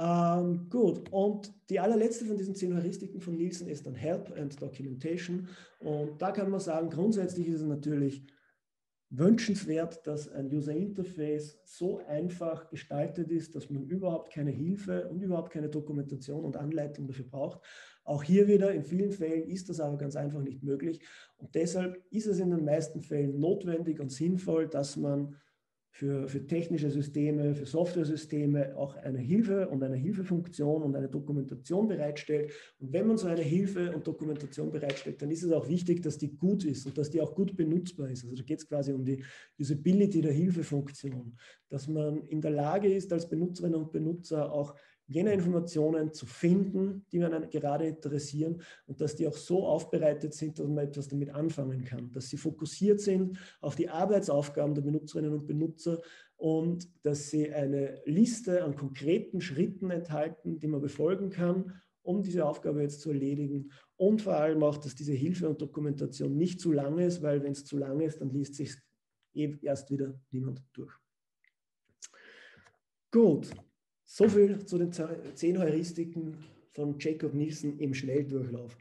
Ähm, gut, und die allerletzte von diesen zehn Heuristiken von Nielsen ist dann Help and Documentation. Und da kann man sagen, grundsätzlich ist es natürlich wünschenswert, dass ein User Interface so einfach gestaltet ist, dass man überhaupt keine Hilfe und überhaupt keine Dokumentation und Anleitung dafür braucht. Auch hier wieder, in vielen Fällen ist das aber ganz einfach nicht möglich. Und deshalb ist es in den meisten Fällen notwendig und sinnvoll, dass man für, für technische Systeme, für Software-Systeme auch eine Hilfe und eine Hilfefunktion und eine Dokumentation bereitstellt. Und wenn man so eine Hilfe und Dokumentation bereitstellt, dann ist es auch wichtig, dass die gut ist und dass die auch gut benutzbar ist. Also da geht es quasi um die Usability der Hilfefunktion, dass man in der Lage ist, als Benutzerinnen und Benutzer auch jene Informationen zu finden, die man gerade interessieren und dass die auch so aufbereitet sind, dass man etwas damit anfangen kann, dass sie fokussiert sind auf die Arbeitsaufgaben der Benutzerinnen und Benutzer und dass sie eine Liste an konkreten Schritten enthalten, die man befolgen kann, um diese Aufgabe jetzt zu erledigen und vor allem auch, dass diese Hilfe und Dokumentation nicht zu lang ist, weil wenn es zu lang ist, dann liest sich eh erst wieder niemand durch. Gut, so viel zu den zehn Heuristiken von Jacob Nielsen im Schnelldurchlauf.